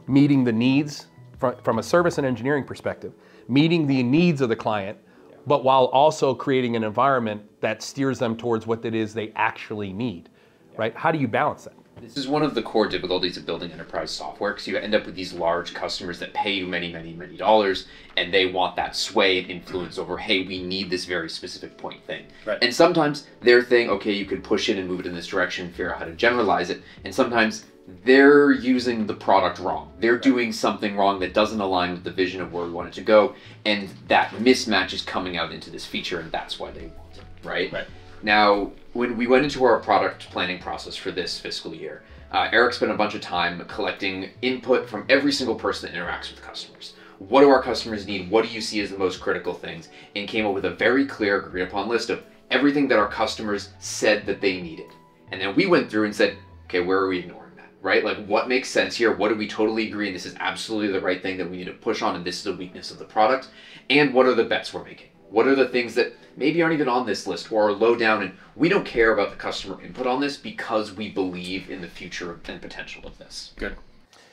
meeting the needs from, from a service and engineering perspective, meeting the needs of the client, but while also creating an environment that steers them towards what it is they actually need, right? How do you balance that? This is one of the core difficulties of building enterprise software because you end up with these large customers that pay you many, many, many dollars and they want that sway and influence over, hey, we need this very specific point thing. Right. And sometimes their thing, okay, you could push it and move it in this direction, figure out how to generalize it. And sometimes they're using the product wrong. They're doing something wrong that doesn't align with the vision of where we want it to go. And that mismatch is coming out into this feature and that's why they want it, right? Right. Now, when we went into our product planning process for this fiscal year, uh, Erik spent a bunch of time collecting input from every single person that interacts with customers. What do our customers need? What do you see as the most critical things? And came up with a very clear, agreed upon list of everything that our customers said that they needed. And then we went through and said, okay, where are we ignoring that? Right? Like, what makes sense here? What do we totally agree? And this is absolutely the right thing that we need to push on, and this is a weakness of the product. And what are the bets we're making? What are the things that maybe aren't even on this list or are low down and we don't care about the customer input on this because we believe in the future and potential of this? Good.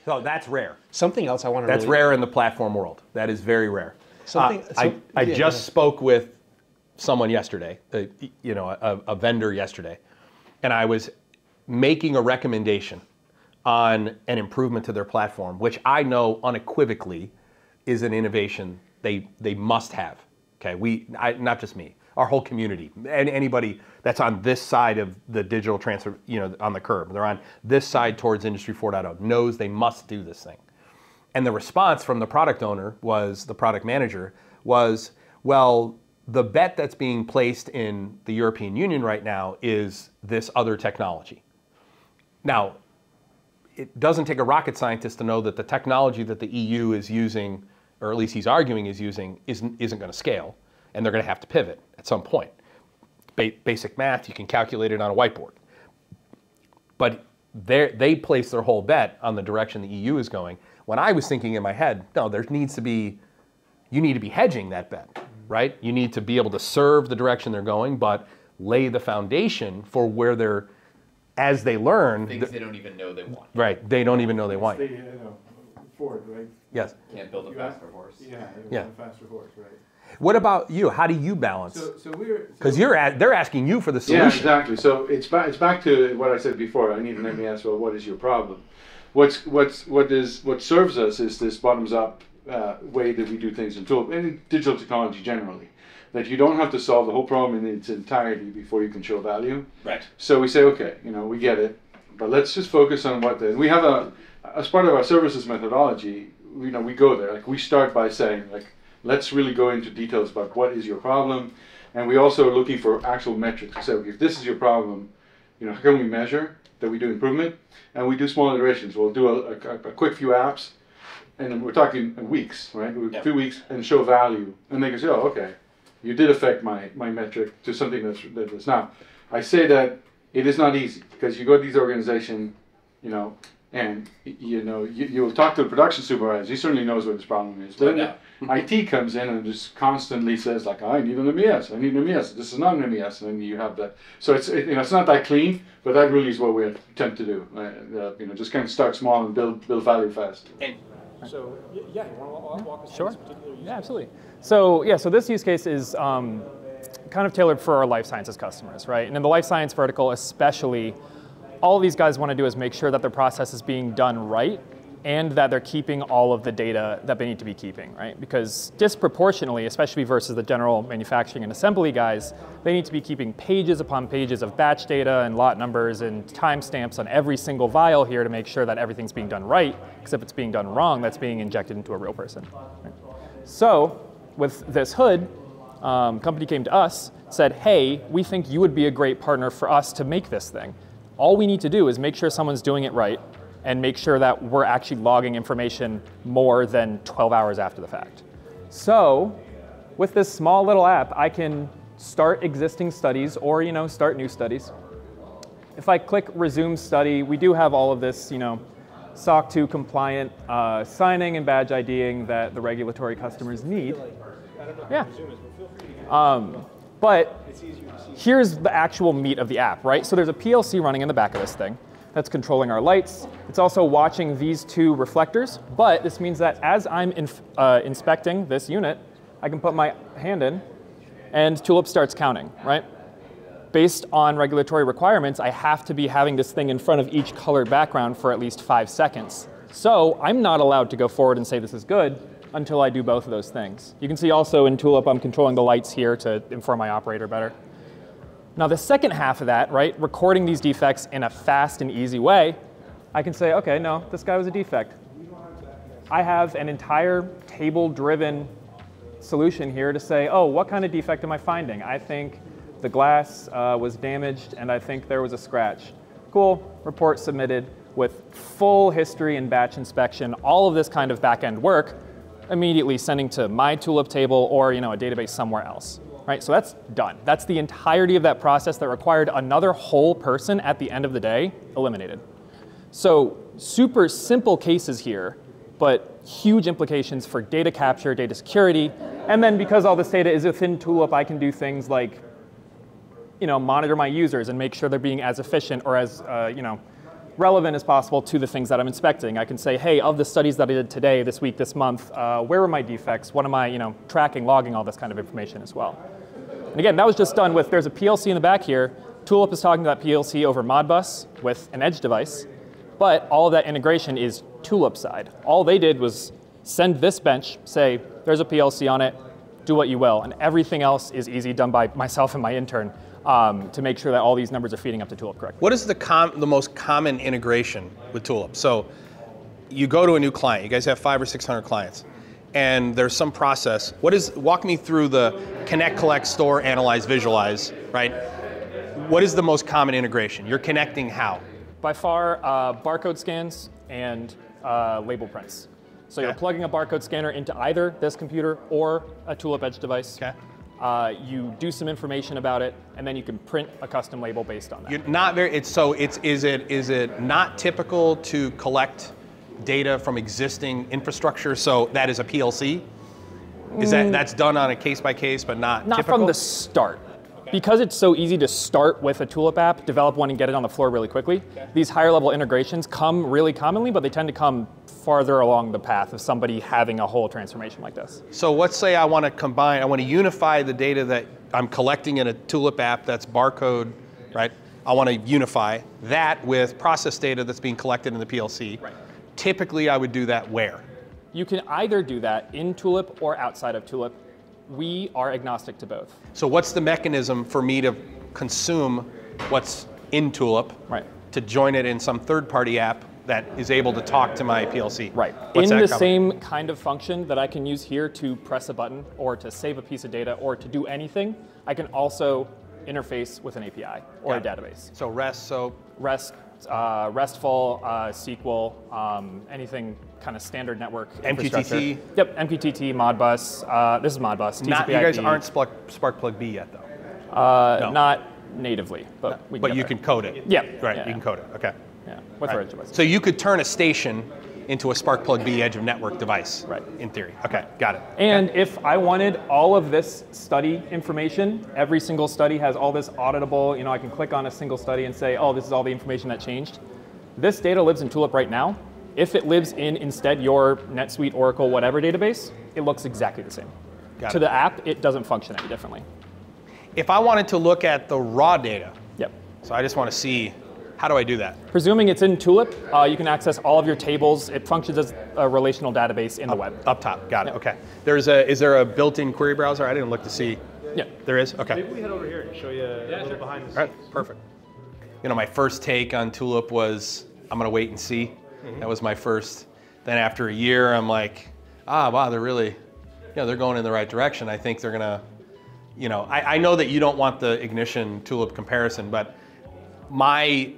So that's rare. Something else I want to. That's really, rare in the platform world. That is very rare. Something- Uh, I, some- I yeah, just yeah. spoke with someone yesterday, uh, you know, a, a vendor yesterday, and I was making a recommendation on an improvement to their platform, which I know unequivocally is an innovation they they must have. Okay, we I, not just me, our whole community, and anybody that's on this side of the digital transfer, you know, on the curve, they're on this side towards Industry 4.0, knows they must do this thing. And the response from the product owner was the product manager was, well, the bet that's being placed in the European Union right now is this other technology. Now, it doesn't take a rocket scientist to know that the technology that the EU is using, or at least he's arguing is using, isn't, isn't going to scale, and they're going to have to pivot at some point. Ba- basic math, you can calculate it on a whiteboard. But they're- they place their whole bet on the direction the EU is going. When I was thinking in my head, no, there needs to be, you need to be hedging that bet, right? You need to be able to serve the direction they're going, but lay the foundation for where they're, as they learn, Things th- they don't even know they want. right? They don't even know they want. They, you. you know, Ford, right? Yes. Can't build a You asked- faster horse. Yeah, Yeah. a faster horse, right? What about you? How do you balance? So, so we're Because you're at, they're asking you for the solution. Yeah, exactly. So it's back. It's back to what I said before. I need to let me ask. Well, what is your problem? What's what's what is what serves us is this bottoms up uh, way that we do things in tool in digital technology generally. That you don't have to solve the whole problem in its entirety before you can show value. Right. So we say, okay, you know, we get it, but let's just focus on what the. We have a as part of our services methodology. You know, we go there. Like we start by saying, like, let's really go into details about what is your problem, and we also are looking for actual metrics. So if this is your problem, you know, how can we measure that we do improvement? And we do small iterations. We'll do a, a, a quick few apps, and we're talking weeks, right? A few weeks, and show value, and they can say, oh, okay, you did affect my my metric to something that's that is now. I say that it is not easy because you go to these organizations, you know, and you know you, you'll talk to the production supervisor. He certainly knows what his problem is. But then IT comes in and just constantly says like, I need an MES. I need an MES. This is not an MES, and then you have that. So it's it, you know it's not that clean, but that really is what we attempt to do. Uh, uh, you know, just kind of start small and build build value fast. And So, yeah, you want to walk us Sure. through this particular use Yeah, absolutely. So yeah, so this use case is um, kind of tailored for our life sciences customers, right? And in the life science vertical, especially, all these guys want to do is make sure that their process is being done right and that they're keeping all of the data that they need to be keeping, right? Because disproportionately, especially versus the general manufacturing and assembly guys, they need to be keeping pages upon pages of batch data and lot numbers and timestamps on every single vial here to make sure that everything's being done right. Because if it's being done wrong, that's being injected into a real person. right? So, with this hood, um, company came to us, said, "Hey, we think you would be a great partner for us to make this thing. All we need to do is make sure someone's doing it right, and make sure that we're actually logging information more than 12 hours after the fact." So, with this small little app, I can start existing studies or you know start new studies. If I click resume study, we do have all of this, you know, SOC 2 compliant uh, signing and badge IDing that the regulatory customers need. Yeah. Um, but here's the actual meat of the app, right? So there's a PLC running in the back of this thing that's controlling our lights. It's also watching these two reflectors, but this means that as I'm uh, inspecting this unit, I can put my hand in and Tulip starts counting, right? based on regulatory requirements, I have to be having this thing in front of each colored background for at least five seconds. So I'm not allowed to go forward and say this is good until I do both of those things. You can see also in Tulip, I'm controlling the lights here to inform my operator better. Now the second half of that, right, recording these defects in a fast and easy way, I can say, okay, no, this guy was a defect. I have an entire table-driven solution here to say, oh, what kind of defect am I finding? I think the glass uh, was damaged and I think there was a scratch. Cool, report submitted with full history and batch inspection, all of this kind of back-end work, immediately sending to my Tulip table or you know, a database somewhere else. Right, so that's done. That's the entirety of that process that required another whole person at the end of the day eliminated. So super simple cases here, but huge implications for data capture, data security, and then because all this data is within Tulip, I can do things like you know, monitor my users and make sure they're being as efficient or as uh, you know, relevant as possible to the things that I'm inspecting. I can say, hey, of the studies that I did today, this week, this month, uh, where were my defects? What am I you know, tracking, logging all this kind of information as well. And again, that was just done with, there's a PLC in the back here. Tulip is talking to that PLC over Modbus with an edge device, but all of that integration is Tulip side. All they did was send this bench, say, there's a PLC on it, do what you will. And everything else is easy, done by myself and my intern um, to make sure that all these numbers are feeding up to Tulip correctly. What is the com- the most common integration with Tulip? So you go to a new client. You guys have five or six hundred clients, and there's some process. What is? Walk me through the connect, collect, store, analyze, visualize. Right. What is the most common integration? You're connecting how? By far, uh, barcode scans and uh, label prints. So you're plugging a barcode scanner into either this computer or a Tulip Edge device. Okay. Uh, you do some information about it, and then you can print a custom label based on that. You're not very. It's so. It's is it is it not typical to collect data from existing infrastructure? So that is a PLC. Is that that's done on a case by case, but not Mm. Not typical? from the start. Because it's so easy to start with a Tulip app, develop one, and get it on the floor really quickly, these higher level integrations come really commonly, but they tend to come farther along the path of somebody having a whole transformation like this. So let's say I want to combine, I want to unify the data that I'm collecting in a Tulip app that's barcode, right? I want to unify that with process data that's being collected in the PLC. Right. Typically, I would do that where? You can either do that in Tulip or outside of Tulip. We are agnostic to both. So what's the mechanism for me to consume what's in Tulip Right. to join it in some third-party app that is able to talk to my PLC? Right. What's in the cover? same kind of function that I can use here to press a button or to save a piece of data or to do anything, I can also interface with an API or Got a database. So REST, so REST, uh, RESTful, uh, SQL, um, anything kind of standard network MQTT? Yep, MQTT, Modbus. Uh, this is Modbus. Not, you guys aren't Spark, Spark B yet, though. uh, no. not natively, but we can But you there. can code it. Yeah, Right, yeah, you can code it. Okay. Yeah, with Right. Edge devices. So you could turn a station into a Sparkplug B edge of network device. Right. In theory. Okay, got it. And if I wanted all of this study information, every single study has all this auditable, you know, I can click on a single study and say, oh, this is all the information that changed. This data lives in Tulip right now. If it lives in instead your NetSuite, Oracle, whatever database, it looks exactly the same. Got to it. the app, it doesn't function any differently. If I wanted to look at the raw data, Yep. so I just want to see, how do I do that? Presuming it's in Tulip, uh, you can access all of your tables. It functions as a relational database in the web. Up top, got it. Okay. There's a, is there a built-in query browser? I didn't look to see. Yeah. There is. Okay. Maybe we head over here and show you a little behind the scenes. All right, perfect. You know, my first take on Tulip was I'm gonna wait and see. That was my first. Then after a year, I'm like, ah, wow, they're really, you know, they're going in the right direction. I think they're gonna, you know, I, I know that you don't want the ignition Tulip comparison, but my,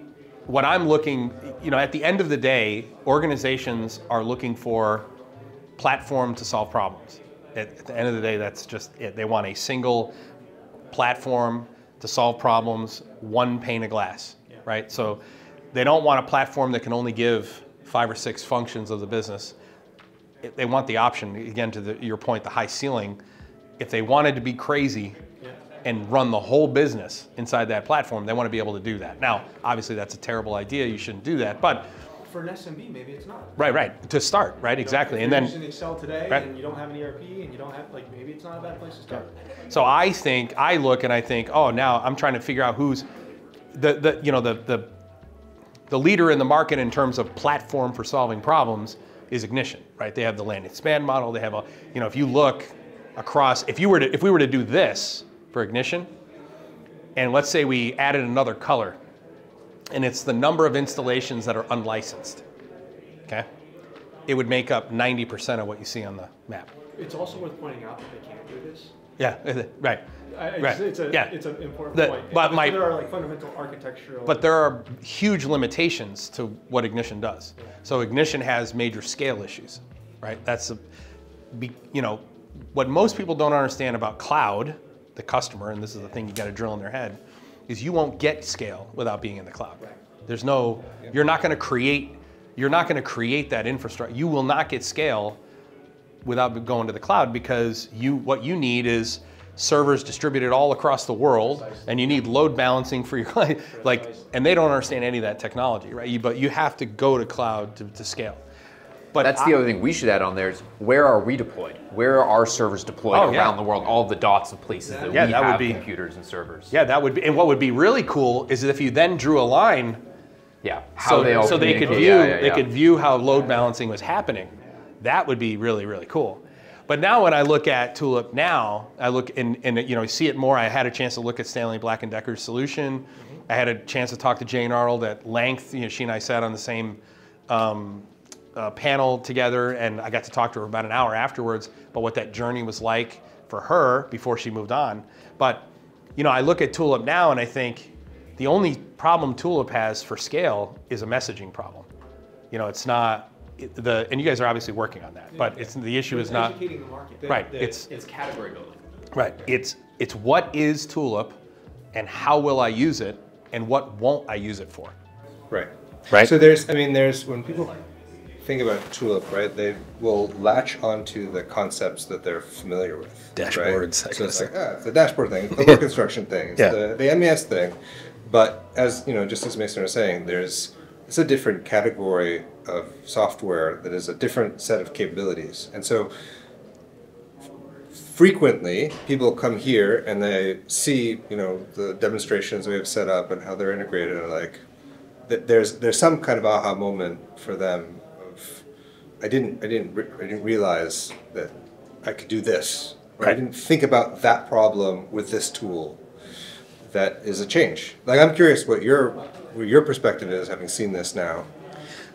what I'm looking, you know, at the end of the day, organizations are looking for platform to solve problems. At, at the end of the day, that's just it. They want a single platform to solve problems, one pane of glass, right? So they don't want a platform that can only give five or six functions of the business. They want the option, again, to the, your point, the high ceiling. If they wanted to be crazy and run the whole business inside that platform, they want to be able to do that. Now, obviously, that's a terrible idea. You shouldn't do that. But For an SMB, maybe it's not. right, right, to start, right, exactly, If and you're then. using Excel today Right. and you don't have an ERP and you don't have like maybe it's not a bad place to start. So I think I look and I think, oh, now I'm trying to figure out who's the, the you know the the the leader in the market in terms of platform for solving problems is Ignition, right? They have the land and expand model. They have a you know if you look across if you were to if we were to do this for Ignition, and let's say we added another color, and it's the number of installations that are unlicensed, okay? It would make up 90% of what you see on the map. It's also worth pointing out that they can't do this. Yeah, right. I, it's, Right. it's a Yeah. it's an important The- point. but my- there are like fundamental architectural. But there are huge limitations to what Ignition does. So Ignition has major scale issues, right? That's a, be, you know, what most people don't understand about cloud, the customer, and this is the thing you got to drill in their head, is you won't get scale without being in the cloud. There's no, you're not going to create, you're not going to create that infrastructure. You will not get scale without going to the cloud because you what you need is servers distributed all across the world and you need load balancing for your client like and they don't understand any of that technology right? You, but you have to go to cloud to, to scale but That's I- the other thing we should add on there is where are we deployed? Where are our servers deployed Oh, yeah. around the world? All the dots of places that Yeah, we that would be- computers and servers. yeah that would be and what would be really cool is if you then drew a line Yeah. How so, they all so they could view Yeah, yeah, they could view how load balancing was happening. That would be really really cool. But now when I look at Tulip now, I look and, and you know see it more. I had a chance to look at Stanley Black and Decker's solution. I had a chance to talk to Jane Arnold at length. You know, she and I sat on the same um, uh, panel together, and I got to talk to her about an hour afterwards about what that journey was like for her before she moved on. But you know, I look at Tulip now and I think the only problem Tulip has for scale is a messaging problem. You know, it's not the, and you guys are obviously working on that, but it's the issue is not educating the market. right. It's it's category building. right. It's it's what is Tulip, and how will I use it, and what won't I use it for? Right. Right. So there's, I mean, there's when people think about Tulip, right? They will latch onto the concepts that they're familiar with. Dashboards, Right? So it's like, ah, it's the dashboard thing, the work instruction thing, it's Yeah. the, the MES thing. But as you know, just as Mason was saying, there's it's a different category of software that is a different set of capabilities, and so frequently people come here and they see you know the demonstrations we have set up and how they're integrated and like there's there's some kind of aha moment for them I didn't I didn't re- I didn't realize that I could do this or I didn't think about that problem with this tool that is a change like I'm curious what your what your perspective is having seen this now Well,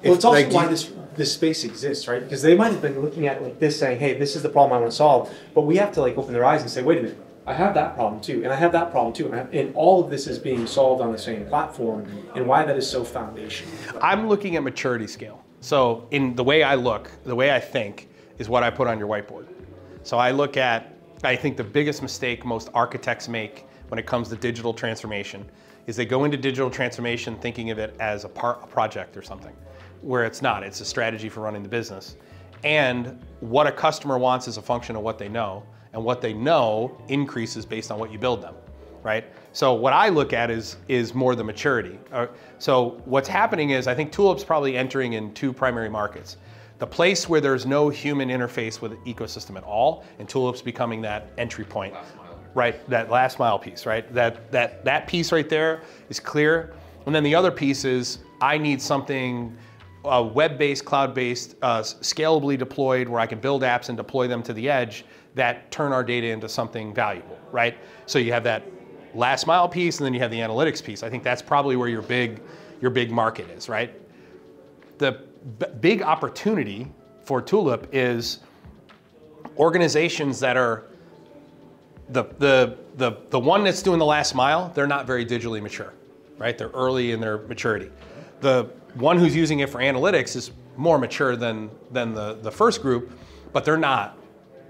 If, it's also like, why this this space exists, right? Because they might have been looking at it like this, saying, "Hey, this is the problem I want to solve," but we have to like open their eyes and say, "Wait a minute, I have that problem too, and I have that problem too, and, I have, and all of this is being solved on the same platform, and why that is so foundational." I'm looking at maturity scale. So in the way I look, the way I think is what I put on your whiteboard. So I look at, I think the biggest mistake most architects make when it comes to digital transformation is they go into digital transformation thinking of it as a, part, a project or something, where it's not. It's a strategy for running the business. And what a customer wants is a function of what they know, and what they know increases based on what you build them, right? So what I look at is is more the maturity. Uh, so what's happening is I think Tulip's probably entering in two primary markets. The place where there's no human interface with the ecosystem at all, and Tulip's becoming that entry point. Right, that last mile piece, right? That that that piece right there is clear. And then the other piece is I need something uh, web-based, cloud-based, uh, scalably deployed, where I can build apps and deploy them to the edge that turn our data into something valuable, right? So you have that last mile piece, and then you have the analytics piece. I think that's probably where your big, your big market is, right? The big opportunity for Tulip is organizations that are the, the, the, the one that's doing the last mile, they're not very digitally mature, right? They're early in their maturity. The one who's using it for analytics is more mature than, than the, the first group, but they're not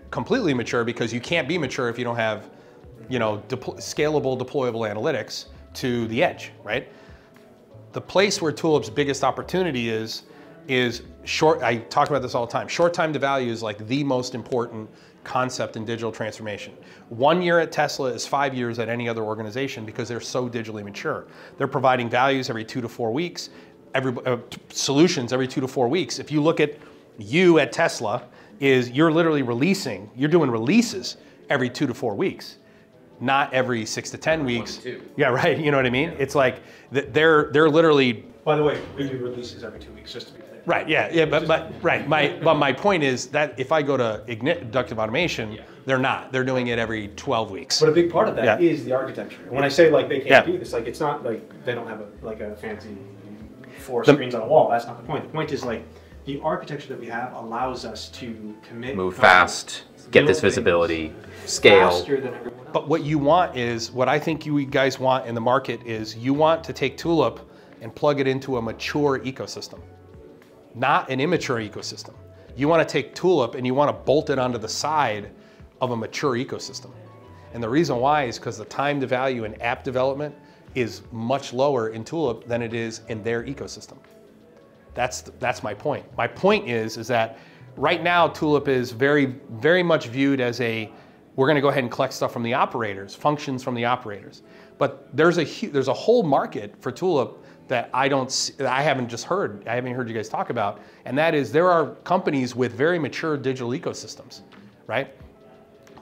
completely mature because you can't be mature if you don't have you know, scalable, deployable analytics to the edge, right? The place where Tulip's biggest opportunity is, is short, I talk about this all the time, short time to value is like the most important concept in digital transformation. One year at Tesla is five years at any other organization because they're so digitally mature. They're providing values every two to four weeks, every, uh, solutions every two to four weeks. If you look at you at Tesla, is you're literally releasing, you're doing releases every two to four weeks, not every six to 10 weeks. Yeah, right, you know what I mean? It's like, they're, they're literally. By the way, we do releases every two weeks, just to be clear. Right, yeah, yeah, but, but right, my, but my point is that if I go to Ignite Inductive Automation, yeah. they're not. They're doing it every 12 weeks. But a big part of that yeah. is the architecture. When I say like they can't yeah. do this, like it's not like they don't have a, like a fancy four the, screens on a wall. That's not the point. The point is like the architecture that we have allows us to commit, move fast, get this visibility, scale. But what you want is what I think you guys want in the market is you want to take Tulip and plug it into a mature ecosystem, not an immature ecosystem. You want to take Tulip and you want to bolt it onto the side of a mature ecosystem. And the reason why is because the time to value in app development is much lower in Tulip than it is in their ecosystem. That's, that's my point. My point is, is that right now Tulip is very, very much viewed as a, we're gonna go ahead and collect stuff from the operators, functions from the operators. But there's a, there's a whole market for Tulip that I don't, see, I haven't just heard, I haven't heard you guys talk about, and that is there are companies with very mature digital ecosystems, right?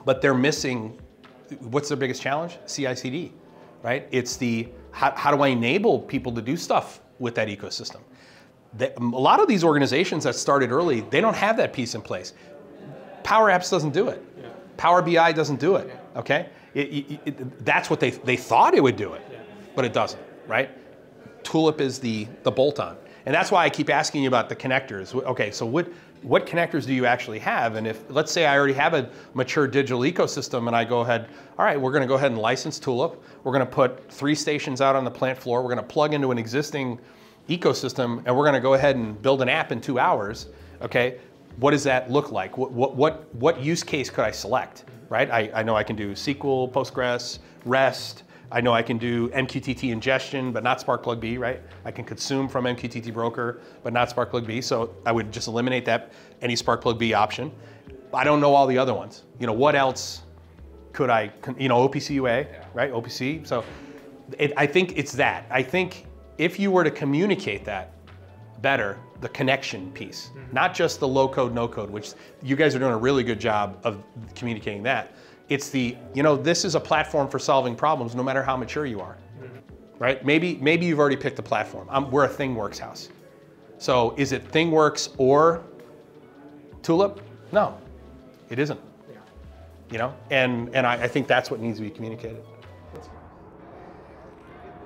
But they're missing, what's their biggest challenge? CI/CD right? It's the how, how do I enable people to do stuff with that ecosystem? a lot of these organizations that started early, they don't have that piece in place. Power Apps doesn't do it. Power BI doesn't do it. Okay, it, it, it, that's what they they thought it would do it, but it doesn't. Right? Tulip is the the bolt-on, and that's why I keep asking you about the connectors. Okay, so what what connectors do you actually have? And if, let's say I already have a mature digital ecosystem and I go ahead, all right, we're gonna go ahead and license Tulip. We're gonna put three stations out on the plant floor. We're gonna plug into an existing ecosystem and we're gonna go ahead and build an app in two hours, okay? What does that look like? What, what, what, what use case could I select, right? I, I know I can do SQL, Postgres, REST, I know I can do MQTT ingestion, but not Sparkplug B, right? I can consume from MQTT broker, but not Sparkplug B. So I would just eliminate that, any Sparkplug B option. I don't know all the other ones. You know, what else could I, you know, OPC UA, right? OPC. So it, I think it's that. I think if you were to communicate that better, the connection piece, mm-hmm. not just the low code, no code, which you guys are doing a really good job of communicating that it's the, you know, this is a platform for solving problems no matter how mature you are, right? Maybe, maybe you've already picked a platform. I'm, we're a ThingWorx house. So is it ThingWorx or Tulip? No, it isn't. You know, and, and I, I think that's what needs to be communicated.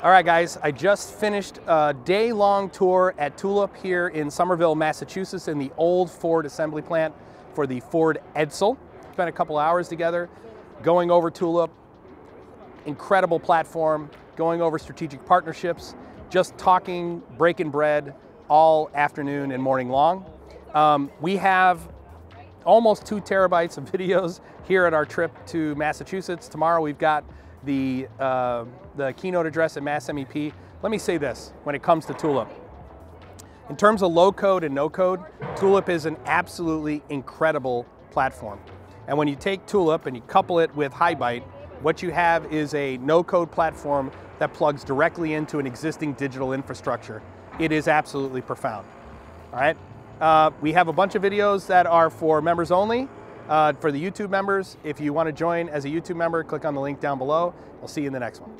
All right, guys, I just finished a day-long tour at Tulip here in Somerville, Massachusetts in the old Ford assembly plant for the Ford Edsel. Spent a couple hours together going over Tulip, incredible platform, going over strategic partnerships, just talking, breaking bread, all afternoon and morning long. Um, we have almost two terabytes of videos here at our trip to Massachusetts. Tomorrow we've got the, uh, the keynote address at Mass MEP. Let me say this when it comes to Tulip. In terms of low code and no code, Tulip is an absolutely incredible platform. And when you take Tulip and you couple it with HighByte, what you have is a no code platform that plugs directly into an existing digital infrastructure. It is absolutely profound. All right. Uh, we have a bunch of videos that are for members only. Uh, for the YouTube members, if you want to join as a YouTube member, click on the link down below. I'll see you in the next one.